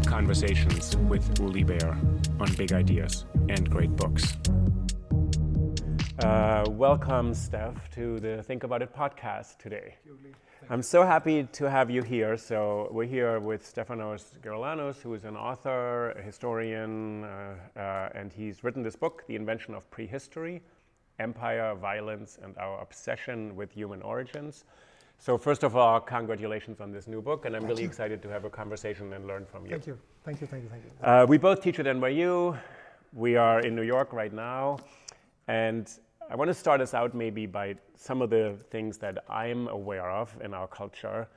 deep conversations with Uli Baer on big ideas and great books. Uh, welcome, Steph, to the Think About It podcast today. I'm so happy to have you here. So we're here with Stefanos Geroulanos, who is an author, a historian, uh, uh, and he's written this book, The Invention of Prehistory, Empire, Violence, and Our Obsession with Human Origins. So first of all, congratulations on this new book, and I'm Thank really you. excited to have a conversation and learn from you. Thank you. Thank you. Thank you. Thank you. Uh, we both teach at NYU. We are in New York right now. And I want to start us out maybe by some of the things that I'm aware of in our culture,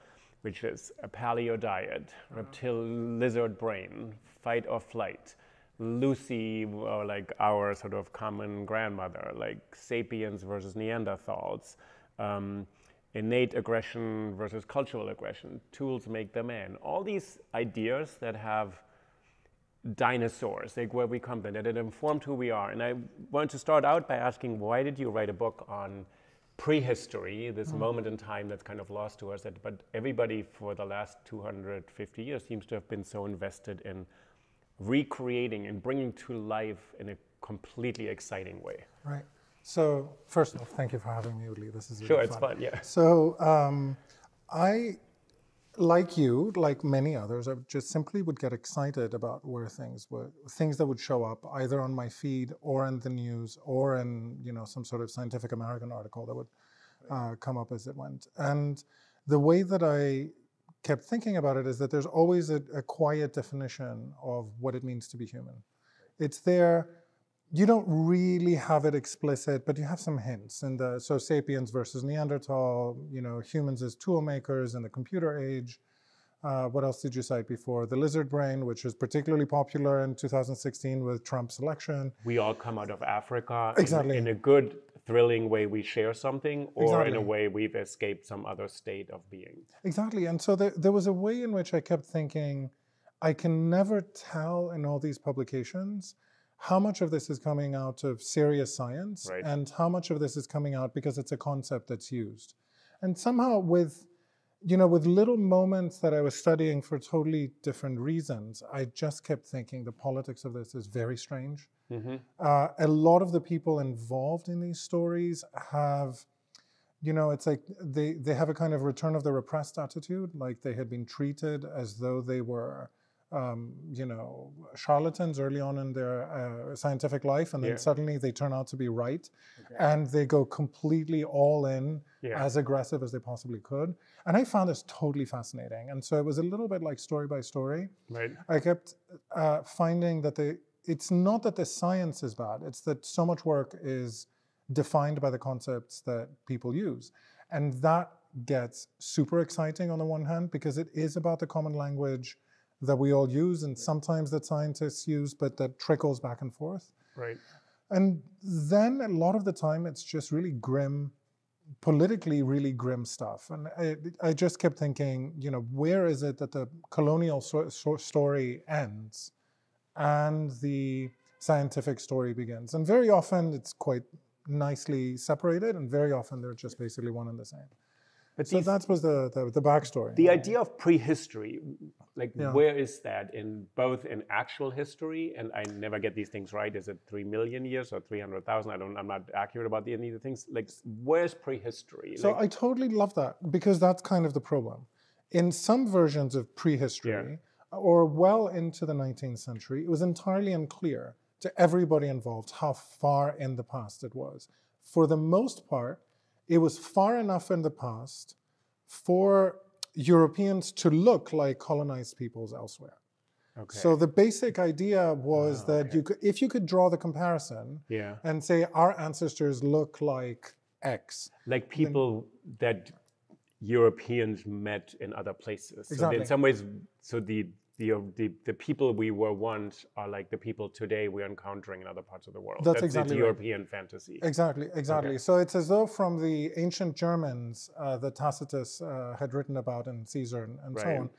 which is a paleo diet, reptile lizard brain, fight or flight, Lucy, or like our sort of common grandmother, like sapiens versus Neanderthals. Um, innate aggression versus cultural aggression, tools make the man. All these ideas that have dinosaurs, like where we come from, that it informed who we are. And I want to start out by asking, why did you write a book on prehistory, this mm. moment in time that's kind of lost to us, that, but everybody for the last 250 years seems to have been so invested in recreating and bringing to life in a completely exciting way. Right. So first off, thank you for having me, Uli. This is really Sure, it's fun, yeah. So um, I, like you, like many others, I just simply would get excited about where things were, things that would show up either on my feed or in the news or in you know some sort of Scientific American article that would uh, come up as it went. And the way that I kept thinking about it is that there's always a, a quiet definition of what it means to be human. It's there you don't really have it explicit, but you have some hints. And the so sapiens versus Neanderthal, you know, humans as tool makers in the computer age. Uh, what else did you cite before? The lizard brain, which was particularly popular in 2016 with Trump's election. we all come out of Africa in- Exactly. in, a good, thrilling way. We share something, or in a way we've escaped some other state of being. Exactly. And so there, there was a way in which I kept thinking, I can never tell in all these publications how much of this is coming out of serious science Right. and how much of this is coming out because it's a concept that's used. And somehow with you know, with little moments that I was studying for totally different reasons, I just kept thinking the politics of this is very strange. Uh, a lot of the people involved in these stories have, you know, it's like they, they have a kind of return of the repressed attitude, like they had been treated as though they were, um, you know, charlatans early on in their uh, scientific life, and then Yeah. suddenly they turn out to be right, and they go completely all in, Yeah. as aggressive as they possibly could. And I found this totally fascinating. And so it was a little bit like story by story. Right. I kept uh, finding that the it's not that the science is bad; it's that so much work is defined by the concepts that people use, and that gets super exciting on the one hand because it is about the common language that we all use and sometimes that scientists use, but that trickles back and forth. Right. And then a lot of the time, it's just really grim, politically really grim stuff. And I, I just kept thinking, you know, where is it that the colonial so, so- story ends and the scientific story begins? And very often it's quite nicely separated, and very often they're just basically one and the same. So that was the, the, the backstory. the idea of prehistory, like Yeah. where is that in both in actual history and I never get these things right. Is it three million years or three hundred thousand? I don't. I'm not accurate about the, any of the things. Like where's prehistory? So like, I totally love that because that's kind of the problem. In some versions of prehistory, or well into the 19th century, it was entirely unclear to everybody involved how far in the past it was. For the most part, it was far enough in the past for Europeans to look like colonized peoples elsewhere. okay. So the basic idea was Ah, that okay. you could, if you could draw the comparison yeah, and say our ancestors look like X, like people that Europeans met in other places. So Exactly. in some ways, so the the, the the people we were once are like the people today we're encountering in other parts of the world. That's the exactly right. European fantasy. Exactly, exactly. So it's as though from the ancient Germans uh, that Tacitus uh, had written about in Caesar and, and so on,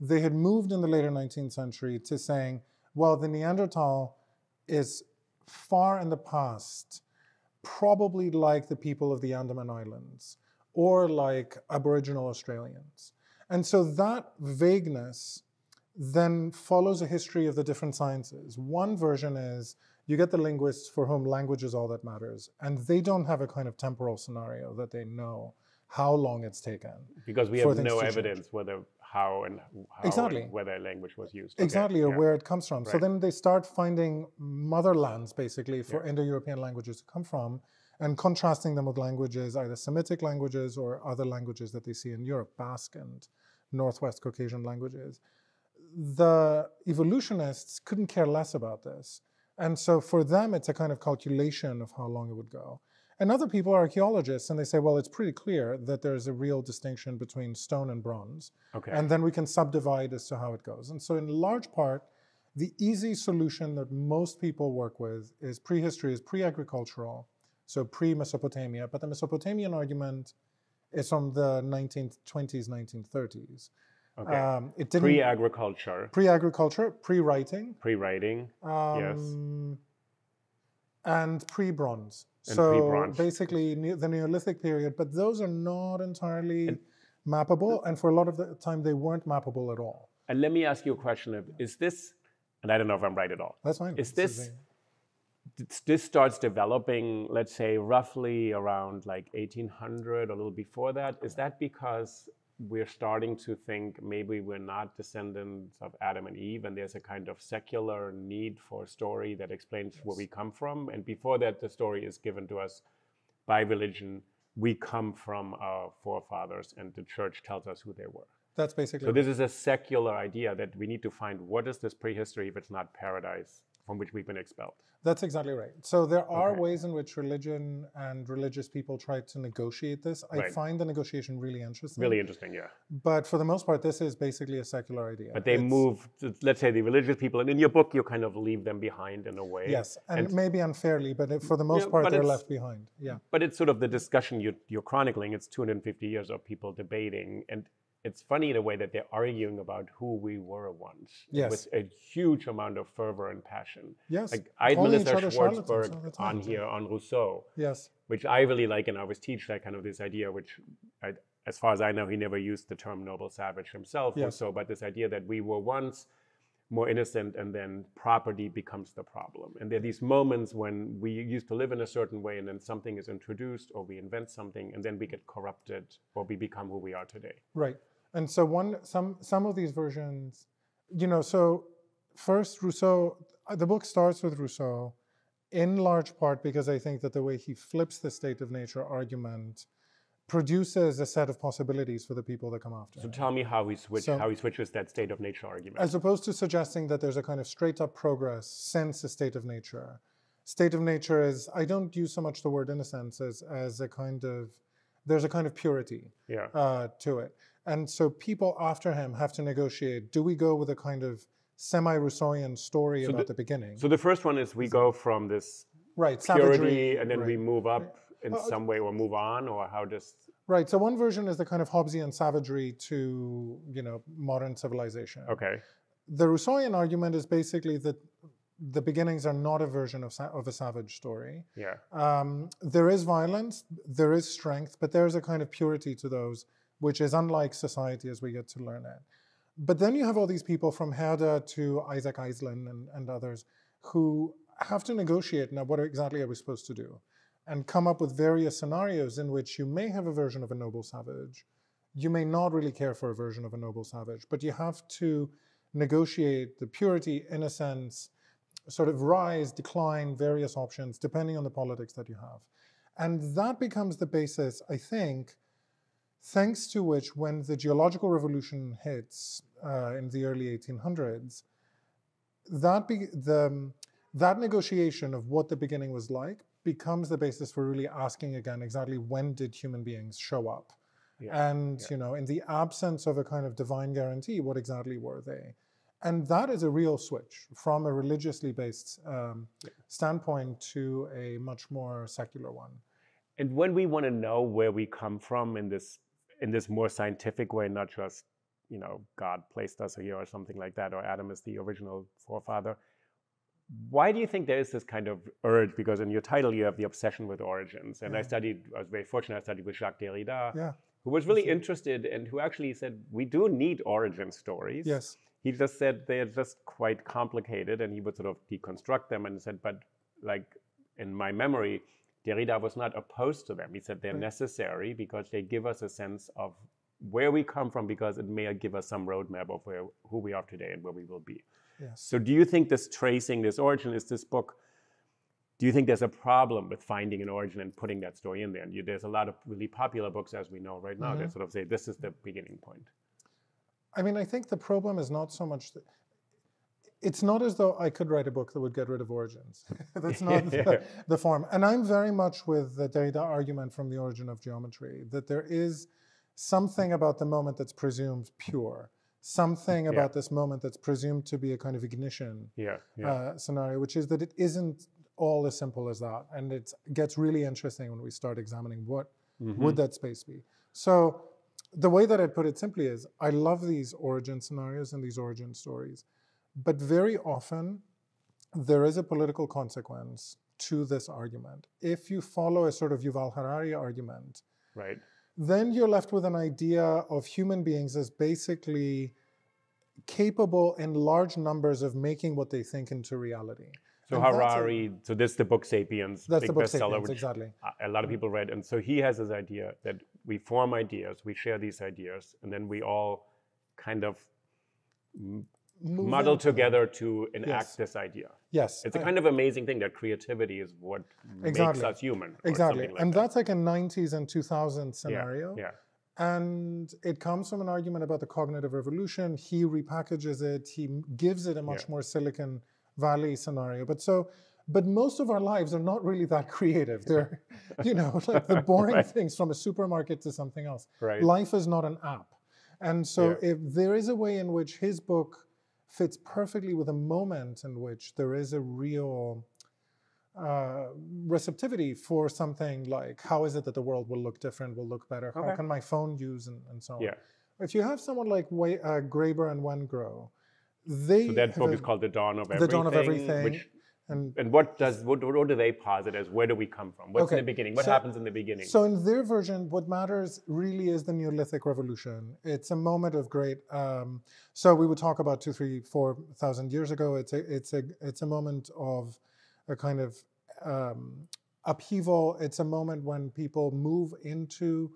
they had moved in the later 19th century to saying, well, the Neanderthal is far in the past, probably like the people of the Andaman Islands or like Aboriginal Australians. And so that vagueness then follows a history of the different sciences. One version is you get the linguists for whom language is all that matters, and they don't have a kind of temporal scenario that they know how long it's taken. Because we have no change. evidence whether how and how Exactly. and whether language was used. Okay, Exactly, or yeah. where it comes from. So then they start finding motherlands, basically, for Yeah. Indo European languages to come from, and contrasting them with languages, either Semitic languages or other languages that they see in Europe, Basque and Northwest Caucasian languages. The evolutionists couldn't care less about this. And so for them, it's a kind of calculation of how long it would go. And other people are archaeologists, and they say, well, it's pretty clear that there's a real distinction between stone and bronze. Okay. And then we can subdivide as to how it goes. And so, in large part, the easy solution that most people work with is prehistory is pre agricultural, so pre Mesopotamia. But the Mesopotamian argument is from the 1920s, 1930s. Okay. Um, it didn't. Pre-agriculture, Pre agriculture, pre writing, pre-writing. um, and pre bronze. And So pre-bronze. basically ne- the Neolithic period, but those are not entirely mappable. And for a lot of the time, they weren't mappable at all. And let me ask you a question: of Is this? And I don't know if I'm right at all. That's fine. Is This this? a- This this starts developing, let's say, roughly around like 1800, a little before that. Is that because we're starting to think maybe we're not descendants of Adam and Eve, and there's a kind of secular need for a story that explains where we come from? And before that, the story is given to us by religion. We come from our forefathers, and the church tells us who they were. That's basically So this is a secular idea that we need to find what is this prehistory if it's not paradise from which we've been expelled. That's exactly right. So there are Okay. ways in which religion and religious people try to negotiate this. I Right. find the negotiation really interesting. Really interesting, yeah. But for the most part, this is basically a secular idea. But they It's- move, to, let's say, the religious people, and in your book, you kind of leave them behind in a way. Yes, and, And- maybe unfairly, but it- for the most Yeah, part, they're left behind. Yeah. But it's sort of the discussion you, you're chronicling. It's 250 years of people debating, and it's funny in a way that they're arguing about who we were once Yes. with a huge amount of fervor and passion. Yes. Like I Melissa Schwartzberg the on here on Rousseau, Yes. which I really like, and I always teach that kind of this idea, which, I, as far as I know, he never used the term noble savage himself, Yes. Rousseau, but this idea that we were once more innocent and then property becomes the problem. And there are these moments when we used to live in a certain way and then something is introduced or we invent something and then we get corrupted or we become who we are today. Right. And so one some some of these versions, you know, so first Rousseau, the book starts with Rousseau in large part because I think that the way he flips the state of nature argument produces a set of possibilities for the people that come after So him. tell me how he switch, So- how he switches that state of nature argument. As opposed to suggesting that there's a kind of straight up progress since the state of nature. State of nature is, I don't use so much the word innocence as, as a kind of, there's a kind of purity yeah. uh, to it. And so people after him have to negotiate do we go with a kind of semi Rousseauian story So about the- the, beginning? So the first one is we go from this right, purity savagery. and then we move up in Well, some way or move on or how does Right. So one version is the kind of Hobbesian savagery to, you know, modern civilization. okay The Rousseauian argument is basically that the beginnings are not a version of, sa- of a savage story. yeah Um, there is violence, there is strength, but there's a kind of purity to those, which is unlike society as we get to learn it. But then you have all these people from Herder to Isaac Iselin and, and others who have to negotiate now what exactly are we supposed to do and come up with various scenarios in which you may have a version of a noble savage. You may not really care for a version of a noble savage, but you have to negotiate the purity, innocence, sort of rise, decline, various options, depending on the politics that you have. And that becomes the basis, I think, thanks to which, when the geological revolution hits uh, in the early 1800s, that, be, the, that negotiation of what the beginning was like becomes the basis for really asking again exactly when did human beings show up? Yeah, And, yeah. you know, in the absence of a kind of divine guarantee, what exactly were they? And that is a real switch from a religiously based um, standpoint to a much more secular one. And when we want to know where we come from in this in this more scientific way, not just you know God placed us here or something like that, or Adam is the original forefather. Why do you think there is this kind of urge? Because in your title you have the obsession with origins, and I studied. I was very fortunate. I studied with Jacques Derrida, Yeah. who was really interested and who actually said we do need origin stories. Yes. he just said they're just quite complicated, and he would sort of deconstruct them and said, but like in my memory, Derrida was not opposed to them. He said they're right. necessary because they give us a sense of where we come from because it may give us some roadmap of where who we are today and where we will be. Yes. So do you think this tracing, this origin, is this book? Do you think there's a problem with finding an origin and putting that story in there? And you, there's a lot of really popular books, as we know right now, mm-hmm. that sort of say this is the beginning point. I mean, I think the problem is not so much that it's not as though I could write a book that would get rid of origins. That's not the, the, form. And I'm very much with the Derrida argument from the origin of geometry that there is something about the moment that's presumed pure, something yeah. about this moment that's presumed to be a kind of ignition yeah, yeah. Uh, scenario, which is that it isn't all as simple as that. And it gets really interesting when we start examining what mm-hmm. would that space be. So the way that I put it simply is I love these origin scenarios and these origin stories, but very often there is a political consequence to this argument. If you follow a sort of Yuval Harari argument, right then you're left with an idea of human beings as basically capable in large numbers of making what they think into reality. So and Harari, a, so this is the book *Sapiens*, that's big the book bestseller, *Sapiens*, exactly. A lot of people read, and so he has this idea that we form ideas, we share these ideas, and then we all kind of muddle together to enact yes. this idea. Yes. It's a kind of amazing thing that creativity is what exactly. makes us human. Exactly. Like and that. that's like a 90s and 2000s scenario. Yeah. yeah. And it comes from an argument about the cognitive revolution. He repackages it, he gives it a much yeah. more Silicon Valley scenario. But so, but most of our lives are not really that creative. They're, you know, like the boring right. things from a supermarket to something else. Right. Life is not an app. And so yeah. if there is a way in which his book fits perfectly with a moment in which there is a real uh, receptivity for something like how is it that the world will look different, will look better? Okay. How can my phone use and, and so on? Yeah. If you have someone like Way, uh, Graeber and Wengrow, they so that book a, is called The Dawn of Everything. The Dawn of Everything. Which and, and what does what, what do they posit as where do we come from? What's okay. in the beginning? What so, happens in the beginning? So in their version, what matters really is the Neolithic revolution. It's a moment of great. Um, so we would talk about two, three, four thousand years ago. It's a it's a it's a moment of a kind of um, upheaval. It's a moment when people move into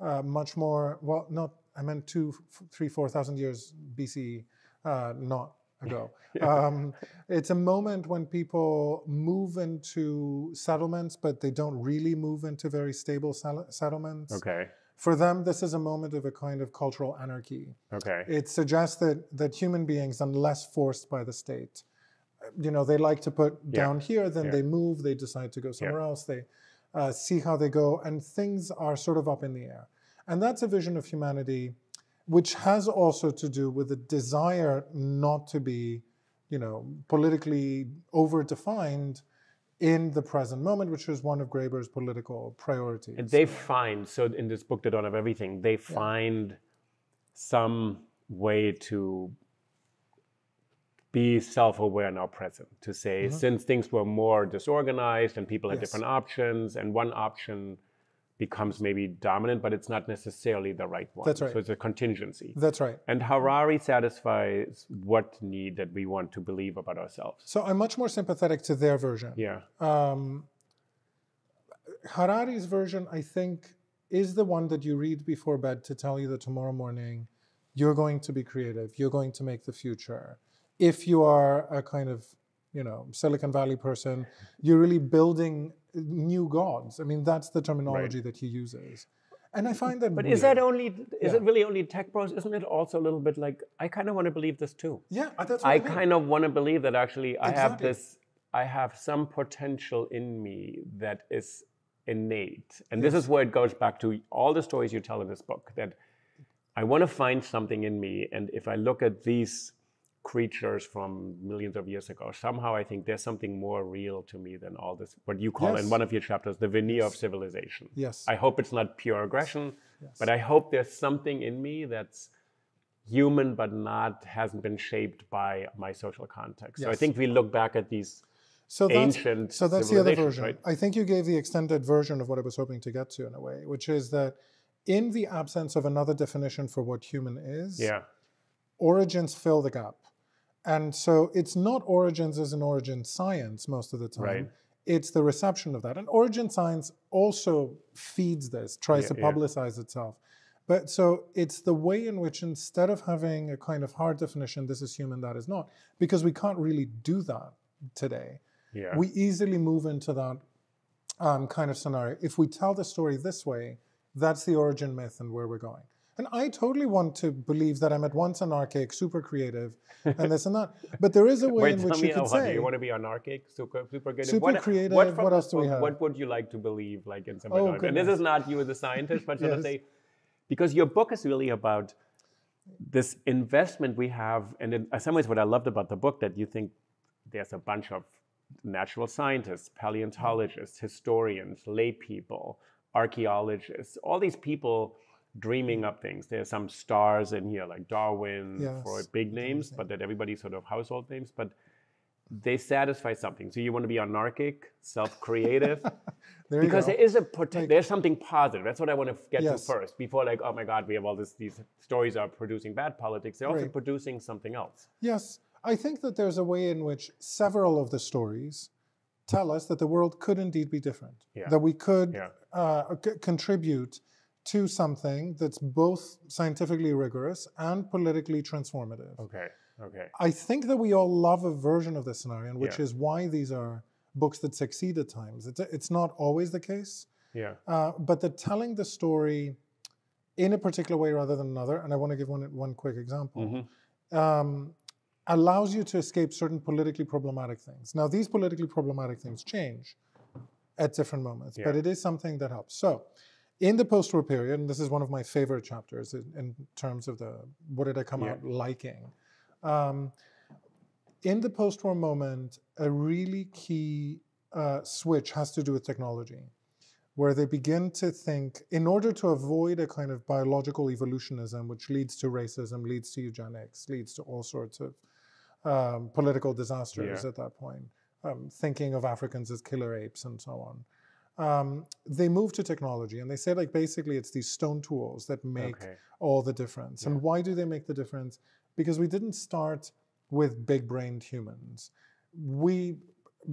uh, much more. Well, not I meant two, three, four thousand years BCE, uh, not ago. yeah. um, it's a moment when people move into settlements, but they don't really move into very stable settlements. Okay. For them, this is a moment of a kind of cultural anarchy. Okay. It suggests that, that human beings, unless forced by the state, you know, they like to put yeah. down here, then yeah. they move, they decide to go somewhere else, they uh, see how they go, and things are sort of up in the air. And that's a vision of humanity which has also to do with the desire not to be, you know, politically over-defined in the present moment, which is one of Graeber's political priorities. And they find, so in this book, The Dawn of Everything, they find yeah. some way to be self-aware now present to say mm-hmm. since things were more disorganized and people had yes. different options and one option becomes maybe dominant, but it's not necessarily the right one. That's right. So it's a contingency. That's right. And Harari satisfies what need that we want to believe about ourselves. So I'm much more sympathetic to their version. Yeah. Um, Harari's version, I think, is the one that you read before bed to tell you that tomorrow morning you're going to be creative, you're going to make the future. If you are a kind of, you know, Silicon Valley person, you're really building new gods. I mean, that's the terminology right. that he uses. And I find that. But weird. is that only? Is yeah. it really only tech bros? Isn't it also a little bit like I kind of want to believe this too? Yeah, that's. I, I mean. kind of want to believe that actually exactly. I have this. I have some potential in me that is innate, and yes. this is where it goes back to all the stories you tell in this book. That I want to find something in me, and if I look at these creatures from millions of years ago. Somehow I think there's something more real to me than all this, what you call yes. in one of your chapters, the veneer yes. of civilization. Yes. I hope it's not pure aggression, yes. but I hope there's something in me that's human but not hasn't been shaped by my social context. So I think we look back at these so ancient So that's the other version. Right? I think you gave the extended version of what I was hoping to get to in a way, which is that in the absence of another definition for what human is, yeah origins fill the gap. And so it's not origins as an origin science most of the time. Right. It's the reception of that. And origin science also feeds this, tries Yeah, to yeah. publicize itself. But so it's the way in which instead of having a kind of hard definition, this is human, that is not, because we can't really do that today, Yeah. we easily move into that um, kind of scenario. If we tell the story this way, that's the origin myth and where we're going. And I totally want to believe that I'm at once anarchic, super creative, and this and that. But there is a way Wait, in which you could say, Do you want to be anarchic, super, super creative? Super what, creative, from what else do we have? What would you like to believe, like in some Oh, anarch- And this is not you as a scientist, but sort of say, because your book is really about this investment we have, and in uh, some ways, what I loved about the book that you think there's a bunch of natural scientists, paleontologists, historians, lay people, archaeologists, all these people dreaming up things. There's some stars in here, like Darwin, Yes, Freud, big names, but that everybody sort of household names, but they satisfy something. So you want to be anarchic, self-creative, there because there is a pot- there's something positive. That's what I want to get Yes. to first. Before like, oh my God, we have all this. These stories are producing bad politics. They're also producing something else. Yes, I think that there's a way in which several of the stories tell us that the world could indeed be different. Yeah. That we could Yeah. uh, c- contribute to something that's both scientifically rigorous and politically transformative. Okay. Okay. I think that we all love a version of this scenario, which Yeah. is why these are books that succeed at times. It's, it's not always the case, Yeah. uh, but that telling the story in a particular way rather than another, and I want to give one, one quick example, Mhm. um, allows you to escape certain politically problematic things. Now, these politically problematic things change at different moments, but it is something that helps. So, in the post-war period, and this is one of my favorite chapters in, in terms of the what did I come Yeah. out liking. Um, in the post-war moment, a really key uh, switch has to do with technology, where they begin to think, in order to avoid a kind of biological evolutionism, which leads to racism, leads to eugenics, leads to all sorts of um, political disasters Yeah. at that point, um, thinking of Africans as killer apes and so on. Um, they move to technology and they say, like, basically, it's these stone tools that make Okay. all the difference. And why do they make the difference? Because we didn't start with big brained humans. We,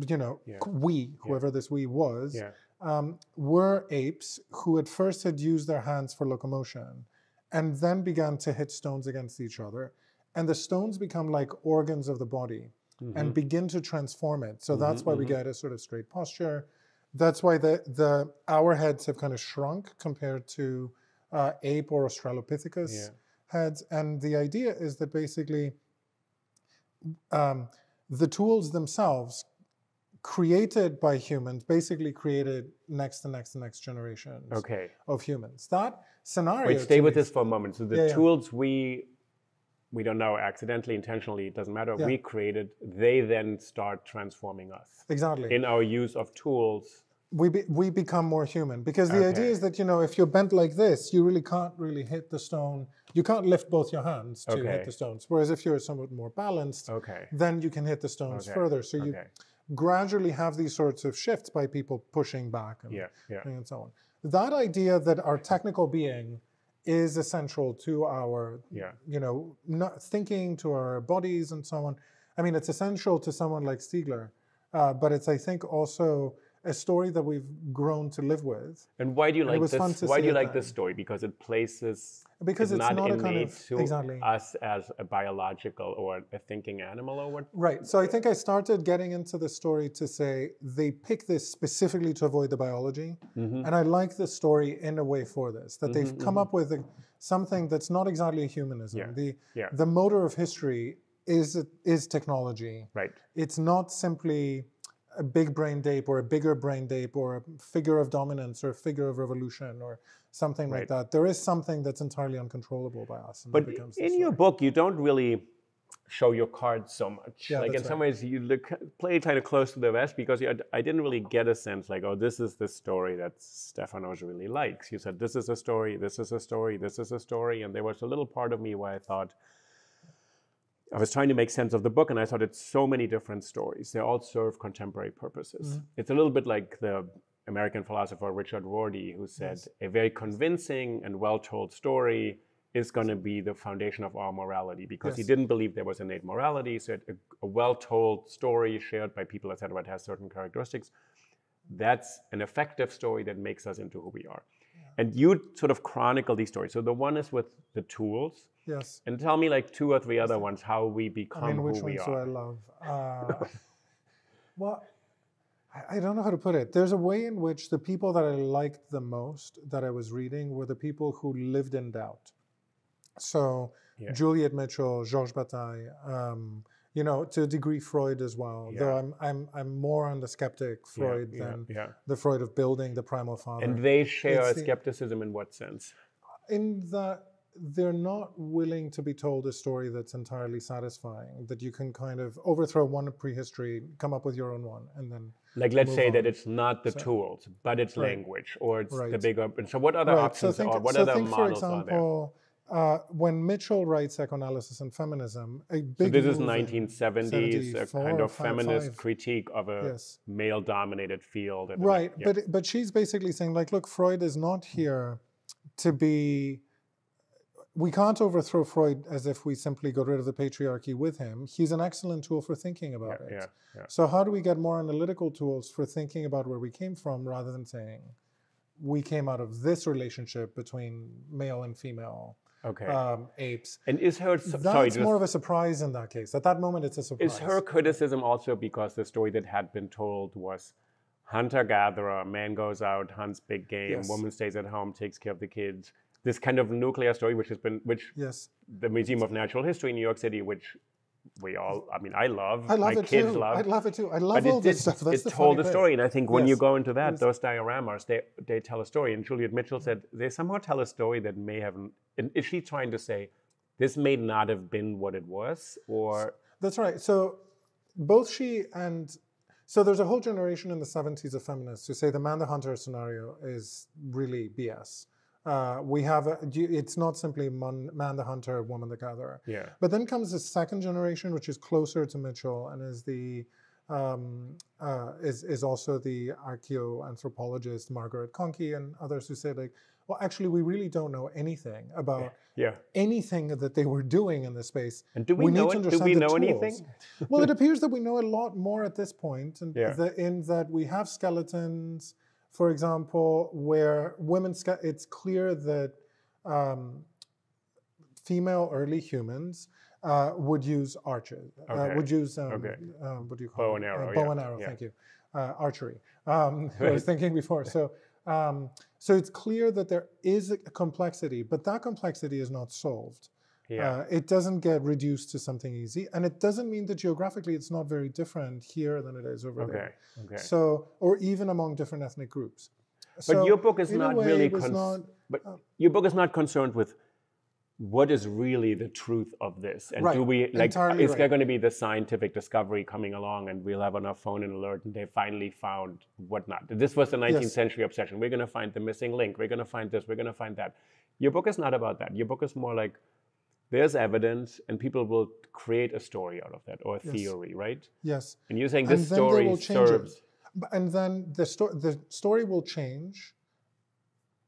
you know, Yeah. we, whoever this we was, Yeah. um, were apes who at first had used their hands for locomotion and then began to hit stones against each other. And the stones become like organs of the body Mm-hmm. and begin to transform it. So that's why we get a sort of straight posture. That's why the, the our heads have kind of shrunk compared to uh, ape or Australopithecus Yeah. heads. And the idea is that basically um, the tools themselves created by humans basically created next and next and next generations Okay. of humans. That scenario. Wait, stay with me- this for a moment. So the Yeah, yeah. tools we we don't know accidentally, intentionally, it doesn't matter. Yeah. We created. They then start transforming us Exactly. in our use of tools. we, be, we become more human because the idea is that you know if you're bent like this you really can't really hit the stone you can't lift both your hands to Okay. hit the stones whereas if you're somewhat more balanced Okay. then you can hit the stones Okay. further so you Okay. gradually have these sorts of shifts by people pushing back and, Yeah. Yeah. and so on that idea that our technical being is essential to our Yeah. you know not thinking to our bodies and so on i mean it's essential to someone like stiegler uh, but it's i think also a story that we've grown to live with And why do you like this? Why do you like this story? Because it places because it's not, not, a innate kind of to exactly us as a biological or a thinking animal or what? right so i think i started getting into the story to say they pick this specifically to avoid the biology Mm-hmm. and i like the story in a way for this that they've come up with a, something that's not exactly a humanism Yeah, the yeah. the motor of history is is technology Right. it's not simply a big brain ape or a bigger brain ape or a figure of dominance or a figure of revolution or something like that. There is something that's entirely uncontrollable by us. And But in your book, you don't really show your cards so much. Yeah, like in some right. ways, you look play kind of close to the vest because you, I didn't really get a sense like, oh, this is the story that Stefanos really likes. You said this is a story, this is a story, this is a story, and there was a little part of me where I thought. I was trying to make sense of the book, and I thought it's so many different stories. They all serve contemporary purposes. Mm-hmm. It's a little bit like the American philosopher Richard Rorty, who said, "A very convincing and well-told story is going to be the foundation of our morality because he didn't believe there was innate morality. So a, a well-told story shared by people, etc., it has certain characteristics. That's an effective story that makes us into who we are. And you sort of chronicle these stories. So the one is with the tools, Yes. and tell me like two or three other ones how we become I mean, which who we ones do I love? Uh, well, I, I don't know how to put it. There's a way in which the people that I liked the most that I was reading were the people who lived in doubt. So Yeah. Juliet Mitchell, Georges Bataille, um, you know, to a degree Freud as well. Though I'm I'm I'm more on the skeptic Freud yeah, than yeah. the Freud of building the primal father. And they share the- skepticism in what sense? in that they're not willing to be told a story that's entirely satisfying that you can kind of overthrow one prehistory come up with your own one and then Like, let's say that it's not the So- tools, but it's Right. language, or it's the bigger. So, what other right options so think, are? What so other think for models are there? example uh, when mitchell writes psychoanalysis and feminism a So this is move in 1970s, a kind of feminist five. critique of a Yes. male-dominated field. and- right yeah. but but she's basically saying like look freud is not here to be we can't overthrow freud as if we simply got rid of the patriarchy with him he's an excellent tool for thinking about yeah, it yeah, yeah. So how do we get more analytical tools for thinking about where we came from rather than saying we came out of this relationship between male and female Okay. um, apes? and is her That's sorry? Just, more of a surprise in that case. At that moment, it's a surprise. is her criticism also because the story that had been told was hunter-gatherer, man goes out, hunts big game, Yes. woman stays at home, takes care of the kids. This kind of nuclear story, which has been, which Yes, the Museum of Natural History in New York City, which we all, I mean, I love, I love my it kids too. love. I love it too. I love all it, this stuff. That's it the told a story, and I think when you go into that, Yes. those dioramas, they they tell a story. And Juliet Mitchell said they somehow tell a story that may have. And is she trying to say this may not have been what it was, or That's right. So both she and so there's a whole generation in the 70s of feminists who say the man the hunter scenario is really BS. Uh, we have a, it's not simply man, man the hunter, woman the gatherer. yeah, But then comes the second generation, which is closer to Mitchell and is the um, uh, is is also the archaeoanthropologist Margaret Conkey and others who say like, well, actually, we really don't know anything about yeah. anything that they were doing in this space. And do we, know? need to it? Do understand we the know tools. anything? well, it appears that we know a lot more at this point, and Yeah. the, in that we have skeletons, for example, where women. It's clear that um, female early humans uh, would use arches. Uh, would use um, Okay. um, what do you call Bow it? and Uh, arrow, bow yeah, and arrow. yeah. Thank you. Uh, archery. Um, I was thinking before. So. Um, so it's clear that there is a complexity, but that complexity is not solved. Yeah, Uh, it doesn't get reduced to something easy, and it doesn't mean that geographically it's not very different here than it is over okay, there. okay. So, or even among different ethnic groups. But So, your book is not way, really cons- not- but uh, your book is not concerned with what is really the truth of this and do we like entirely is there going to be the scientific discovery coming along and we'll have on our phone an alert and they finally found whatnot this was the 19th Yes. century obsession. We're going to find the missing link. We're going to find this. We're going to find that. Your book is not about that. Your book is more like there's evidence and people will create a story out of that or a Yes. theory right yes, and you're saying this story will change it. serves and then the story the story will change.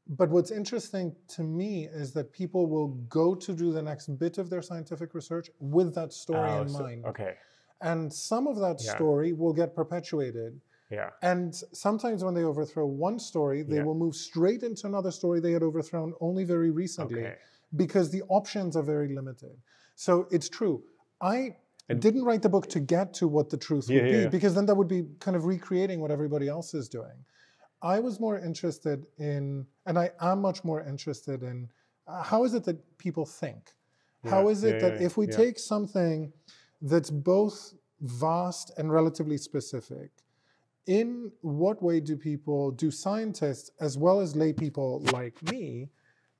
But what's interesting to me is that people will go to do the next bit of their scientific research with that story Oh, in so- mind, okay and some of that Yeah. story will get perpetuated. Yeah And sometimes when they overthrow one story, they Yeah. will move straight into another story they had overthrown only very recently okay because the options are very limited. So it's true. I And- didn't write the book to get to what the truth Yeah, would be yeah. because then that would be kind of recreating what everybody else is doing. I was more interested in, and I am much more interested in, uh, how is it that people think? How is it that if we take something that's both vast and relatively specific, in what way do people, do scientists as well as lay people like me,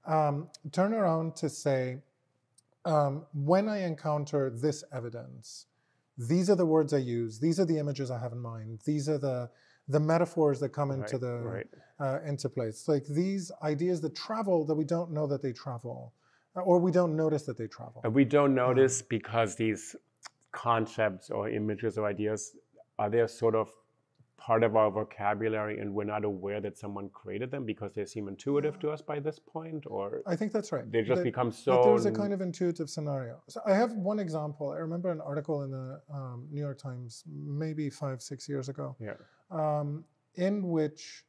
um, turn around to say, um, when I encounter this evidence, these are the words I use, these are the images I have in mind, these are the the metaphors that come into Right, the right. uh, into place. Like these ideas that travel that we don't know that they travel, uh, or we don't notice that they travel. And we don't notice because these concepts or images or ideas are there sort of part of our vocabulary and we're not aware that someone created them because they seem intuitive to us by this point or I think that's right. they just That- become so there's a kind of intuitive scenario. So I have one example. I remember an article in the um, New York Times maybe five, six years ago, yeah um, in which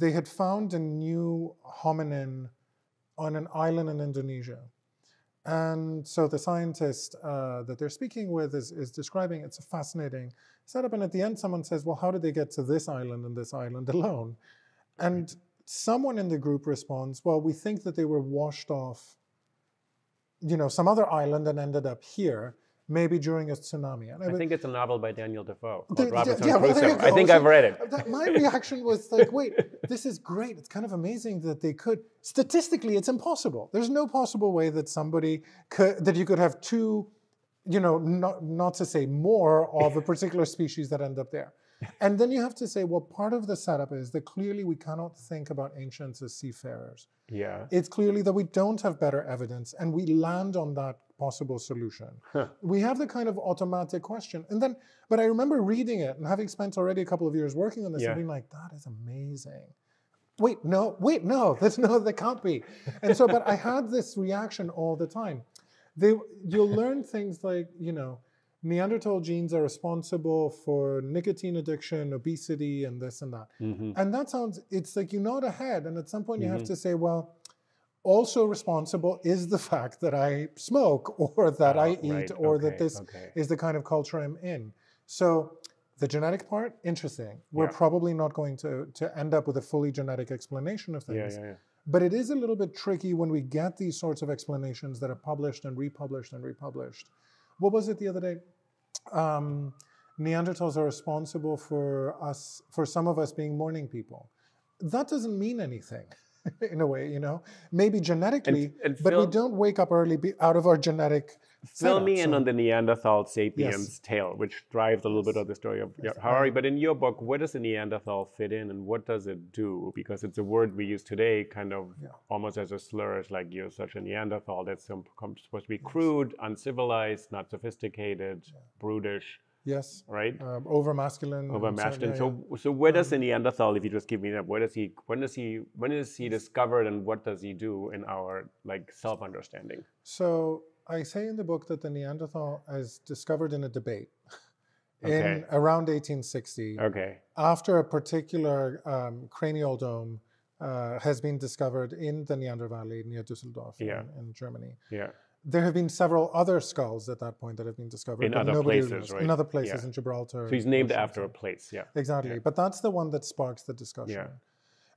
they had found a new hominin on an island in Indonesia. And so the scientist uh, that they're speaking with is, is describing it's a fascinating setup. And at the end, someone says, Well, how did they get to this island and this island alone? And someone in the group responds, Well, we think that they were washed off, you know, some other island and ended up here, maybe during a tsunami. And I was- think it's a novel by Daniel Defoe called the- Robinson yeah, well, Crusoe. I think So I've read it. that- my reaction was like, wait, this is great. It's kind of amazing that they could. Statistically, it's impossible. There's no possible way that somebody could, that you could have two, you know, not, not to say more of a particular species that end up there. And then you have to say, well, part of the setup is that clearly we cannot think about ancients as seafarers. Yeah. It's clearly that we don't have better evidence and we land on that possible solution. Huh. We have the kind of automatic question. And then, but I remember reading it and having spent already a couple of years working on this Yeah. and being like, that is amazing. Wait, no, wait, no, that's no, that can't be. And so, but I had this reaction all the time. They, you'll learn things like, you know, Neanderthal genes are responsible for nicotine addiction, obesity, and this and that. hmm And that sounds, it's like you nod ahead. And at some point you have Mhm. to say, well, also responsible is the fact that I smoke or that I eat Oh, right, or that this okay. is the kind of culture I'm in. So the genetic part, interesting. We're Yeah. probably not going to, to end up with a fully genetic explanation of things. yeah, yeah. But it is a little bit tricky when we get these sorts of explanations that are published and republished and republished. What was it the other day? Um, Neanderthals are responsible for us, for some of us being morning people. That doesn't mean anything, in a way, you know. Maybe genetically, and but we don't wake up early be, out of our genetic. Fill setup, me in on the Neanderthal sapiens tale, which drives a little bit of the story of Yes. Harari. But in your book, where does the Neanderthal fit in and what does it do? Because it's a word we use today kind of Yeah. almost as a slur. It's like you're such a Neanderthal. That's supposed to be crude, uncivilized, not sophisticated, brutish, Yes, right? um, over masculine. Over masculine. yeah, So, yeah. so where does the Neanderthal, if you just give me that, where does he, when does he, when is he discovered, and what does he do in our like self-understanding? So I say in the book that the Neanderthal is discovered in a debate in Okay. around 1860 Okay. after a particular um, cranial dome uh, has been discovered in the Neander Valley near Dusseldorf Yeah. in, in Germany. Yeah. There have been several other skulls at that point that have been discovered In other places, right? In other places, Yeah. in Gibraltar. So he's named after a place. Yeah. Exactly. Yeah. But that's the one that sparks the discussion. Yeah.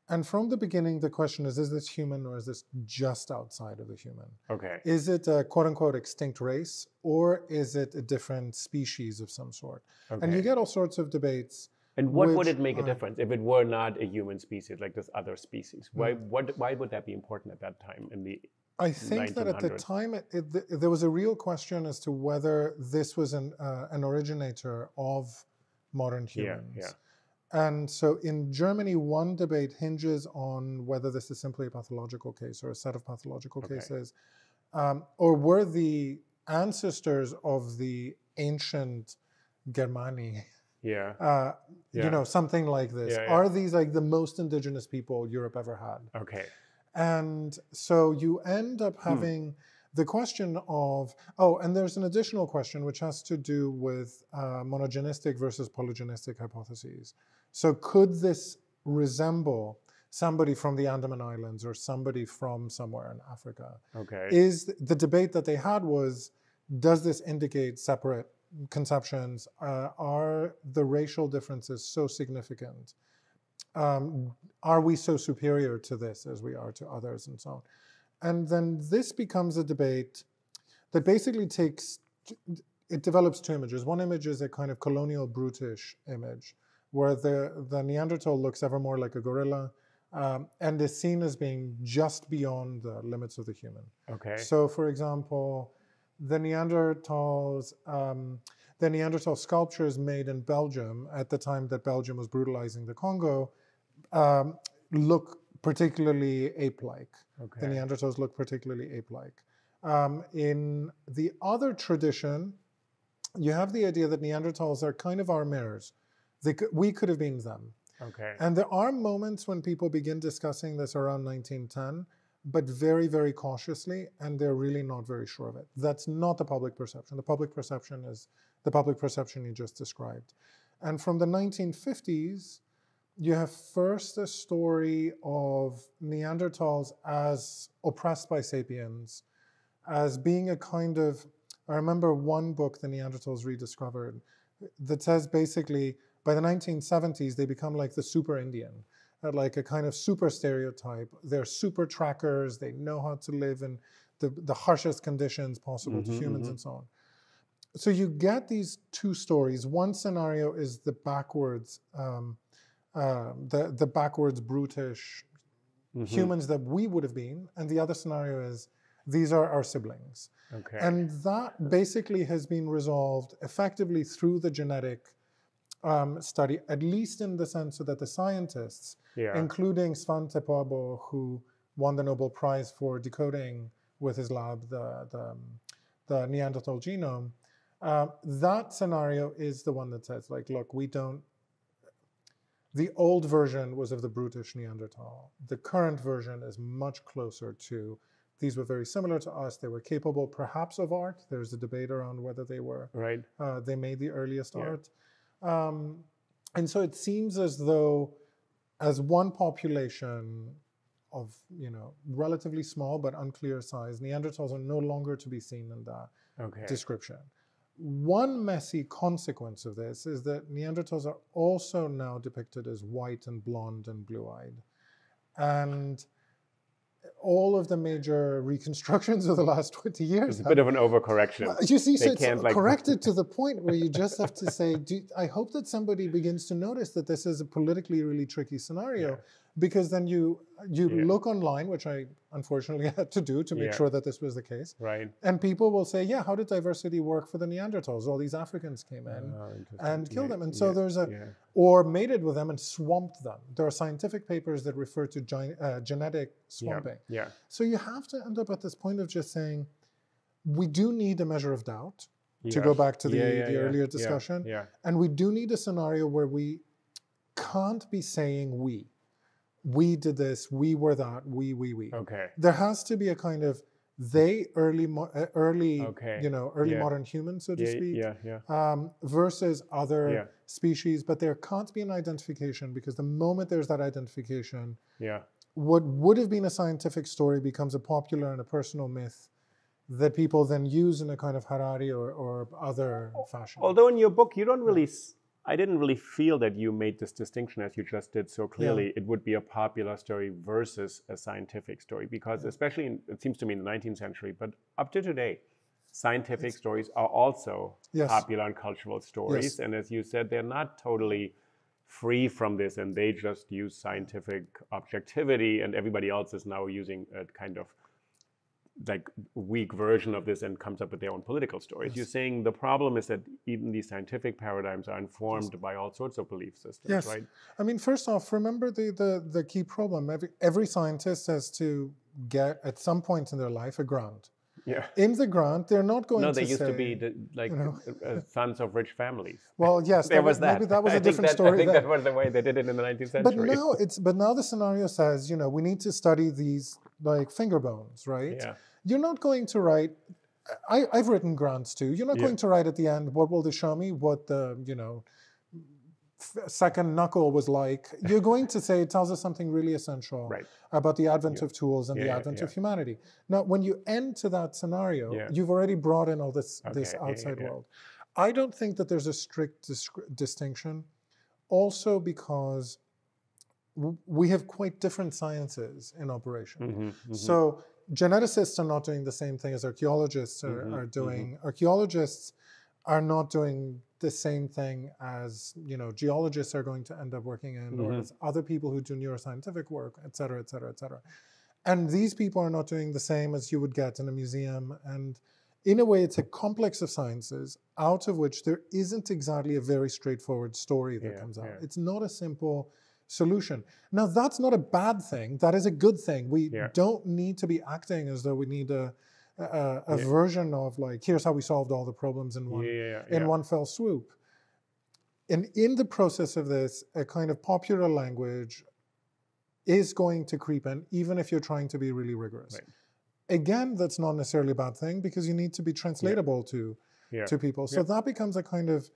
And from the beginning, the question is is this human or is this just outside of the human? Okay. Is it a quote unquote extinct race or is it a different species of some sort? okay. And you get all sorts of debates. And what would it make a difference if it were not a human species, like this other species? Why, Hmm. what, why would that be important at that time in the I think that at the time, it, it, th- there was a real question as to whether this was an, uh, an originator of modern Yeah, humans. yeah. And so in Germany, one debate hinges on whether this is simply a pathological case or a set of pathological Okay. cases, um, or were the ancestors of the ancient Germani, yeah? uh, Yeah. you know, something like this. Yeah, yeah. Are these like the most indigenous people Europe ever had? Okay. And so you end up Hmm. having the question of, oh, and there's an additional question which has to do with uh, monogenistic versus polygenistic hypotheses. So could this resemble somebody from the Andaman Islands or somebody from somewhere in Africa? Okay. Is the debate that they had was, does this indicate separate conceptions? Uh, are the racial differences so significant? Um, are we so superior to this as we are to others and so on? And then this becomes a debate that basically takes, it develops two images. One image is a kind of colonial brutish image where the, the Neanderthal looks ever more like a gorilla um, and is seen as being just beyond the limits of the human. okay. So, for example, the Neanderthals, um, the Neanderthal sculptures made in Belgium at the time that Belgium was brutalizing the Congo um, look particularly ape-like. The. Neanderthals look particularly ape-like. Um, in the other tradition, you have the idea that Neanderthals are kind of our mirrors. They could, we could have been them. Okay. And there are moments when people begin discussing this around 1910, but very, very cautiously, and they're really not very sure of it. That's not the public perception. The public perception is the public perception you just described. And from the 1950s, you have first a story of Neanderthals as oppressed by sapiens, as being a kind of. I remember one book, The Neanderthals Rediscovered, that says basically by the 1970s, they become like the super Indian, uh, like a kind of super stereotype. They're super trackers, they know how to live in the, the harshest conditions possible to Mhm, humans mhm. and so on. So you get these two stories. One scenario is the backwards, um, uh, the, the backwards brutish Mhm. humans that we would have been, and the other scenario is these are our siblings. Okay. And that basically has been resolved effectively through the genetic um, study, at least in the sense that the scientists, yeah. including Svante Paabo, who won the Nobel Prize for decoding with his lab the, the, um, the Neanderthal genome, um, that scenario is the one that says, like, look, we don't. The old version was of the brutish Neanderthal. The current version is much closer to these were very similar to us. They were capable, perhaps, of art. There's a debate around whether they were. right. Uh, they made the earliest Yeah. art, um, and so it seems as though, as one population of you know relatively small but unclear size, Neanderthals are no longer to be seen in that Okay. description. One messy consequence of this is that Neanderthals are also now depicted as white and blonde and blue-eyed, and all of the major reconstructions of the last 20 years It's a have bit of an overcorrection. you see, so They it's like- corrected to the point where you just have to say, I hope that somebody begins to notice that this is a politically really tricky scenario. Yeah. Because then you you Yeah. look online, which I unfortunately had to do to make Yeah. sure that this was the case, Right. and people will say, "Yeah, how did diversity work for the Neanderthals? All these Africans came in Oh, and killed Yeah, them." And so there's a or mated with them and swamped them. There are scientific papers that refer to gi- uh, genetic swamping. Yeah. So you have to end up at this point of just saying, we do need a measure of doubt to go back to the, the earlier discussion, Yeah. and we do need a scenario where we can't be saying we. We did this, we were that, we, we, we. Okay. There has to be a kind of they early, mo- uh, early, Okay. you know, early Yeah. modern humans, so to Yeah. speak, Yeah. Yeah. um, versus other Yeah. species. But there can't be an identification because the moment there's that identification, Yeah. what would have been a scientific story becomes a popular and a personal myth that people then use in a kind of Harari or, or other fashion. Although in your book you don't really, s- I didn't really feel that you made this distinction as you just did so clearly. It would be a popular story versus a scientific story because, especially in, it seems to me in the 19th century, but up to today, scientific stories are also Yes. popular and cultural stories. Yes. And as you said, they're not totally free from this, and they just use scientific objectivity, and everybody else is now using a kind of like weak version of this and comes up with their own political stories. You're saying the problem is that even these scientific paradigms are informed by all sorts of belief systems, yes. right? I mean, first off, remember the, the, the key problem. Every, every scientist has to get, at some point in their life, a grant. Yeah. In the grant, they're not going No, to they used say, to be the, like know. uh, sons of rich families. Well, yes, there that was that. maybe that was I a different that- story. I think then. that was the way they did it in the 19th century. but now it's but now the scenario says, you know, we need to study these like finger bones, right? Yeah. You're not going to write. I, I've written grants too. You're not Yeah. going to write at the end. What will they show me? What the you know second knuckle was like. You're going to say it tells us something really essential Right. about the advent of tools and the Yeah, yeah, advent yeah. of humanity. Now, when you enter that scenario, Yeah. you've already brought in all this this Okay, yeah, yeah, outside yeah. world. I don't think that there's a strict discri- distinction. Also, because we have quite different sciences in operation. Mhm, mhm. So geneticists are not doing the same thing as archaeologists are, Mhm, are doing. Archaeologists are not doing the same thing as you know geologists are going to end up working in, or Mhm. as other people who do neuroscientific work, et cetera, et cetera, et cetera. And these people are not doing the same as you would get in a museum. And in a way, it's a complex of sciences out of which there isn't exactly a very straightforward story that Yeah, comes out. yeah. It's not a simple solution. Now, that's not a bad thing. That is a good thing. We Yeah. don't need to be acting as though we need a, a, a Yeah. version of like, here's how we solved all the problems in one yeah, in one fell swoop. and in the process of this, a kind of popular language is going to creep in, even if you're trying to be really rigorous. Right. Again, that's not necessarily a bad thing because you need to be translatable to to people. So that becomes a kind of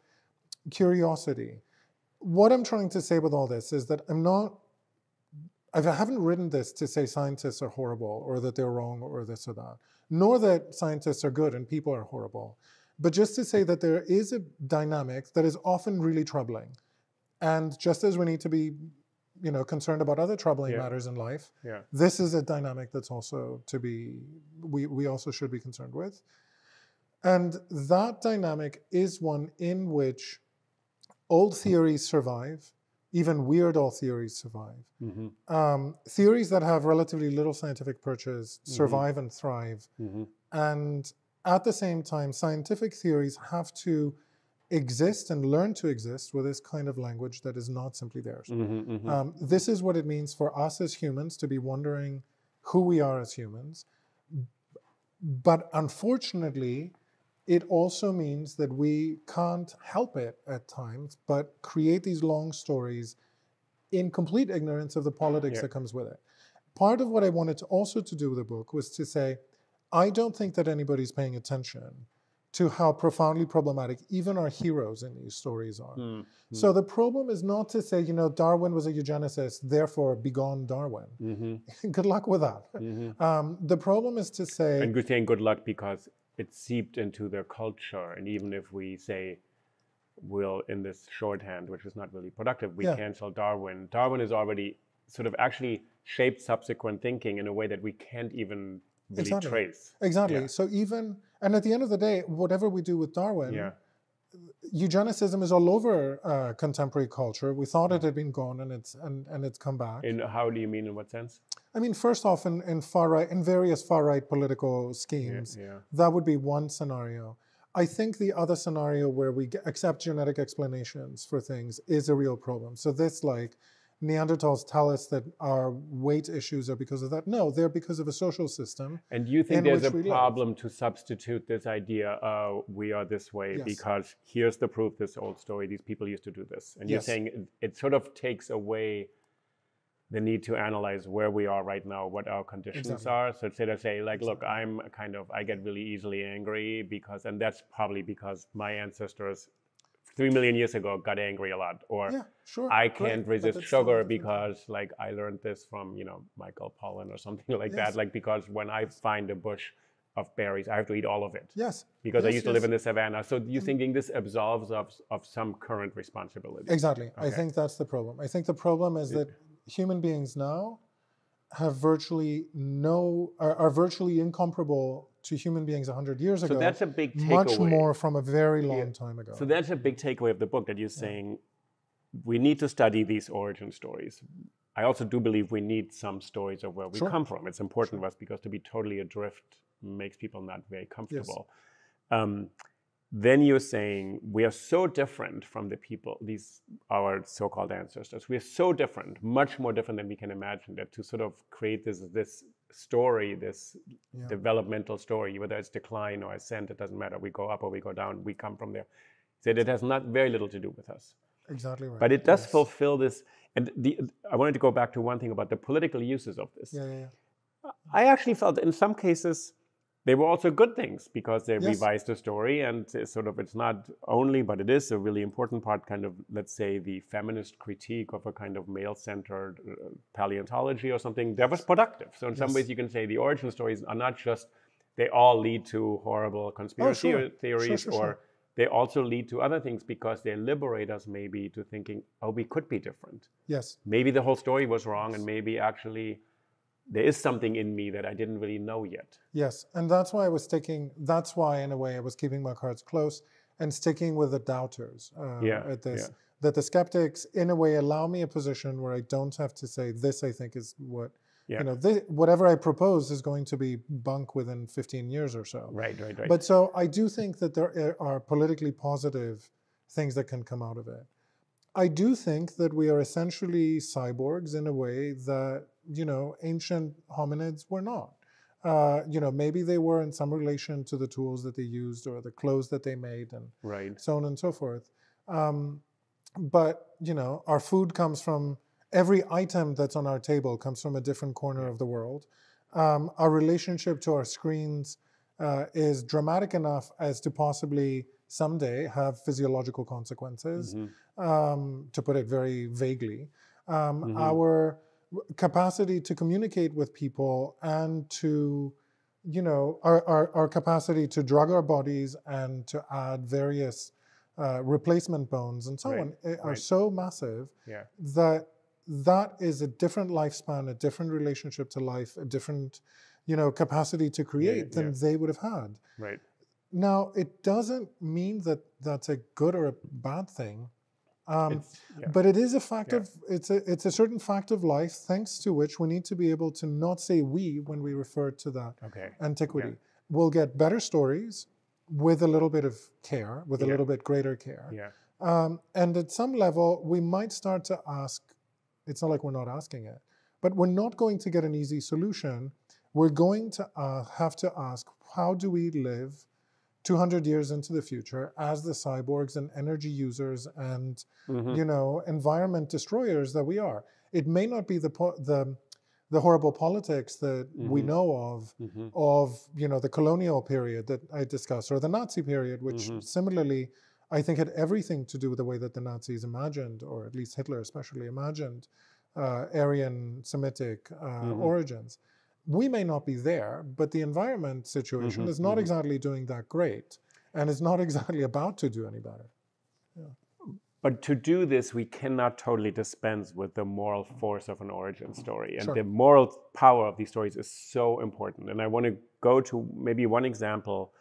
curiosity. What I'm trying to say with all this is that I'm not, I haven't written this to say scientists are horrible or that they're wrong or this or that, nor that scientists are good and people are horrible, but just to say that there is a dynamic that is often really troubling. And just as we need to be, you know, concerned about other troubling Yeah. matters in life, Yeah. this is a dynamic that's also to be we, we also should be concerned with and that dynamic is one in which old theories survive even weird old theories survive. Hmm um, theories that have relatively little scientific purchase Mm-hmm. survive and thrive. Hmm and at the same time scientific theories have to exist and learn to exist with this kind of language that is not simply theirs. Hmm hmm um, this is what it means for us as humans to be wondering who we are as humans. But unfortunately, it also means that we can't help it at times, but create these long stories in complete ignorance of the politics Yeah. that comes with it. Part of what I wanted to also to do with the book was to say, I don't think that anybody's paying attention to how profoundly problematic even our heroes in these stories are. Mm. So the problem is not to say, you know, Darwin was a eugenicist, therefore begone Darwin. hmm Good luck with that. hmm Um, the problem is to say, And good saying good luck because it seeped into their culture. And even if we say will in this shorthand, which is not really productive, we Yeah. cancel Darwin. Darwin is already sort of actually shaped subsequent thinking in a way that we can't even really Exactly. trace. exactly. Yeah. So even, and at the end of the day, whatever we do with Darwin, Yeah. Eugenicism is all over uh, contemporary culture. We thought it had been gone, and it's and, and it's come back. In how do you mean? In what sense? I mean, first off, in, in far right, in various far right political Yeah. schemes, yeah. that would be one scenario. I think the other scenario where we get, accept genetic explanations for things is a real problem. So this, like, Neanderthals tell us that our weight issues are because of that. No, they're because of a social system. And do you think there's a we live. problem to substitute this idea, oh, we are this way Yes. because here's the proof, this old story, these people used to do this. And you're saying it, it sort of takes away the need to analyze where we are right now, what our conditions Exactly. are. So instead of say, like, look, I'm kind of, I get really easily angry because, and that's probably because my ancestors three million years ago got angry a lot. Or Yeah, sure. I can't but resist that's still a sugar thing. because like I learned this from, you know, Michael Pollan or something like Yes. that. Like because when I find a bush of berries, I have to eat all of it. Yes. Because I Yes, used to live in the savannah. So you're mm-hmm. thinking this absolves of, of some current responsibility? Exactly. I think that's the problem. I think the problem is that human beings now have virtually no, are, are virtually incomparable to human beings 100 years ago. So that's a big takeaway. much more from a very long Yeah. time ago. So that's a big takeaway of the book that you're saying we need to study these origin stories. I also do believe we need some stories of where we Sure. come from. It's important to us because to be totally adrift makes people not very comfortable. Um, then you're saying we are so different from the people, these our so-called ancestors. We are so different, much more different than we can imagine. That to sort of create this this story, this Yeah. developmental story, whether it's decline or ascent, it doesn't matter. We go up or we go down. We come from there. That it has not very little to do with us. exactly right. But it does Yes. fulfill this. And the, I wanted to go back to one thing about the political uses of this. Yeah, yeah, yeah. I actually felt in some cases they were also good things because they Yes. revised the story and sort of it's not only, but it is a really important part. Kind of let's say the feminist critique of a kind of male-centered uh, paleontology or something that was productive. So in some ways, you can say the origin stories are not just they all lead to horrible conspiracy Oh, sure. theories sure, or sure. they also lead to other things because they liberate us maybe to thinking, oh, we could be different Yes. maybe the whole story was wrong and maybe actually there is something in me that I didn't really know yet. Yes, and that's why I was sticking. That's why, in a way, I was keeping my cards close and sticking with the doubters uh, Yeah, at this. yeah. That the skeptics, in a way, allow me a position where I don't have to say this. I think is what Yeah. you know. This, whatever I propose is going to be bunk within 15 years or so. Right, right, right. But so I do think that there are politically positive things that can come out of it. I do think that we are essentially cyborgs in a way that you know ancient hominids were not. Uh, you know, maybe they were in some relation to the tools that they used or the clothes that they made, and right. so on and so forth. Um, but you know, our food comes from every item that's on our table comes from a different corner of the world. Um, our relationship to our screens uh, is dramatic enough as to possibly someday have physiological consequences, Mm-hmm. um, to put it very vaguely. Um, Mhm. Our capacity to communicate with people and to, you know, our, our, our capacity to drug our bodies and to add various uh, replacement bones and so Right, on eh, are right. so massive Yeah. that that is a different lifespan, a different relationship to life, a different, you know, capacity to create than yeah. they would have had. Right. Now, it doesn't mean that that's a good or a bad thing, um, yeah. but it is a fact Yeah. of it's a it's a certain fact of life, thanks to which we need to be able to not say we when we refer to that Okay. antiquity. We'll get better stories with a little bit of care, with a little bit greater care. Yeah. Um, and at some level, we might start to ask it's not like we're not asking it, but we're not going to get an easy solution. We're going to uh, have to ask how do we live 200 years into the future as the cyborgs and energy users and Mhm. you know environment destroyers that we are it may not be the po- the the horrible politics that we Mhm. know of Mhm. of you know the colonial period that I discussed, or the Nazi period, which Mhm. similarly I think had everything to do with the way that the Nazis imagined, or at least Hitler especially imagined, uh, Aryan Semitic uh, Mhm. origins. We may not be there, but the environment situation Mhm, is not mhm. exactly doing that great, and is not exactly about to do any better. But to do this, we cannot totally dispense with the moral force of an origin story. And Sure. the moral power of these stories is so important. And I want to go to maybe one example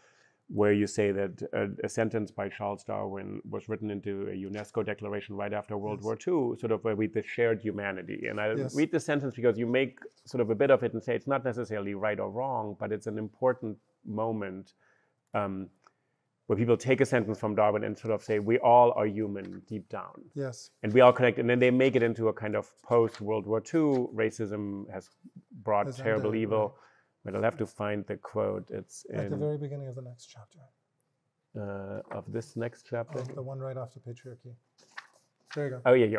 where you say that a, a sentence by Charles Darwin was written into a UNESCO declaration right after World Yes. War II, sort of where we the shared humanity. And I Yes. read the sentence because you make sort of a bit of it and say it's not necessarily right or wrong, but it's an important moment um, where people take a sentence from Darwin and sort of say we all are human deep down Yes, and we all connect and then they make it into a kind of post world war ii racism has brought terrible ended, evil right. But i'll have to find the quote. It's at the very beginning of the next chapter, uh, of this next chapter. of the one right after patriarchy. There you go. oh yeah yeah.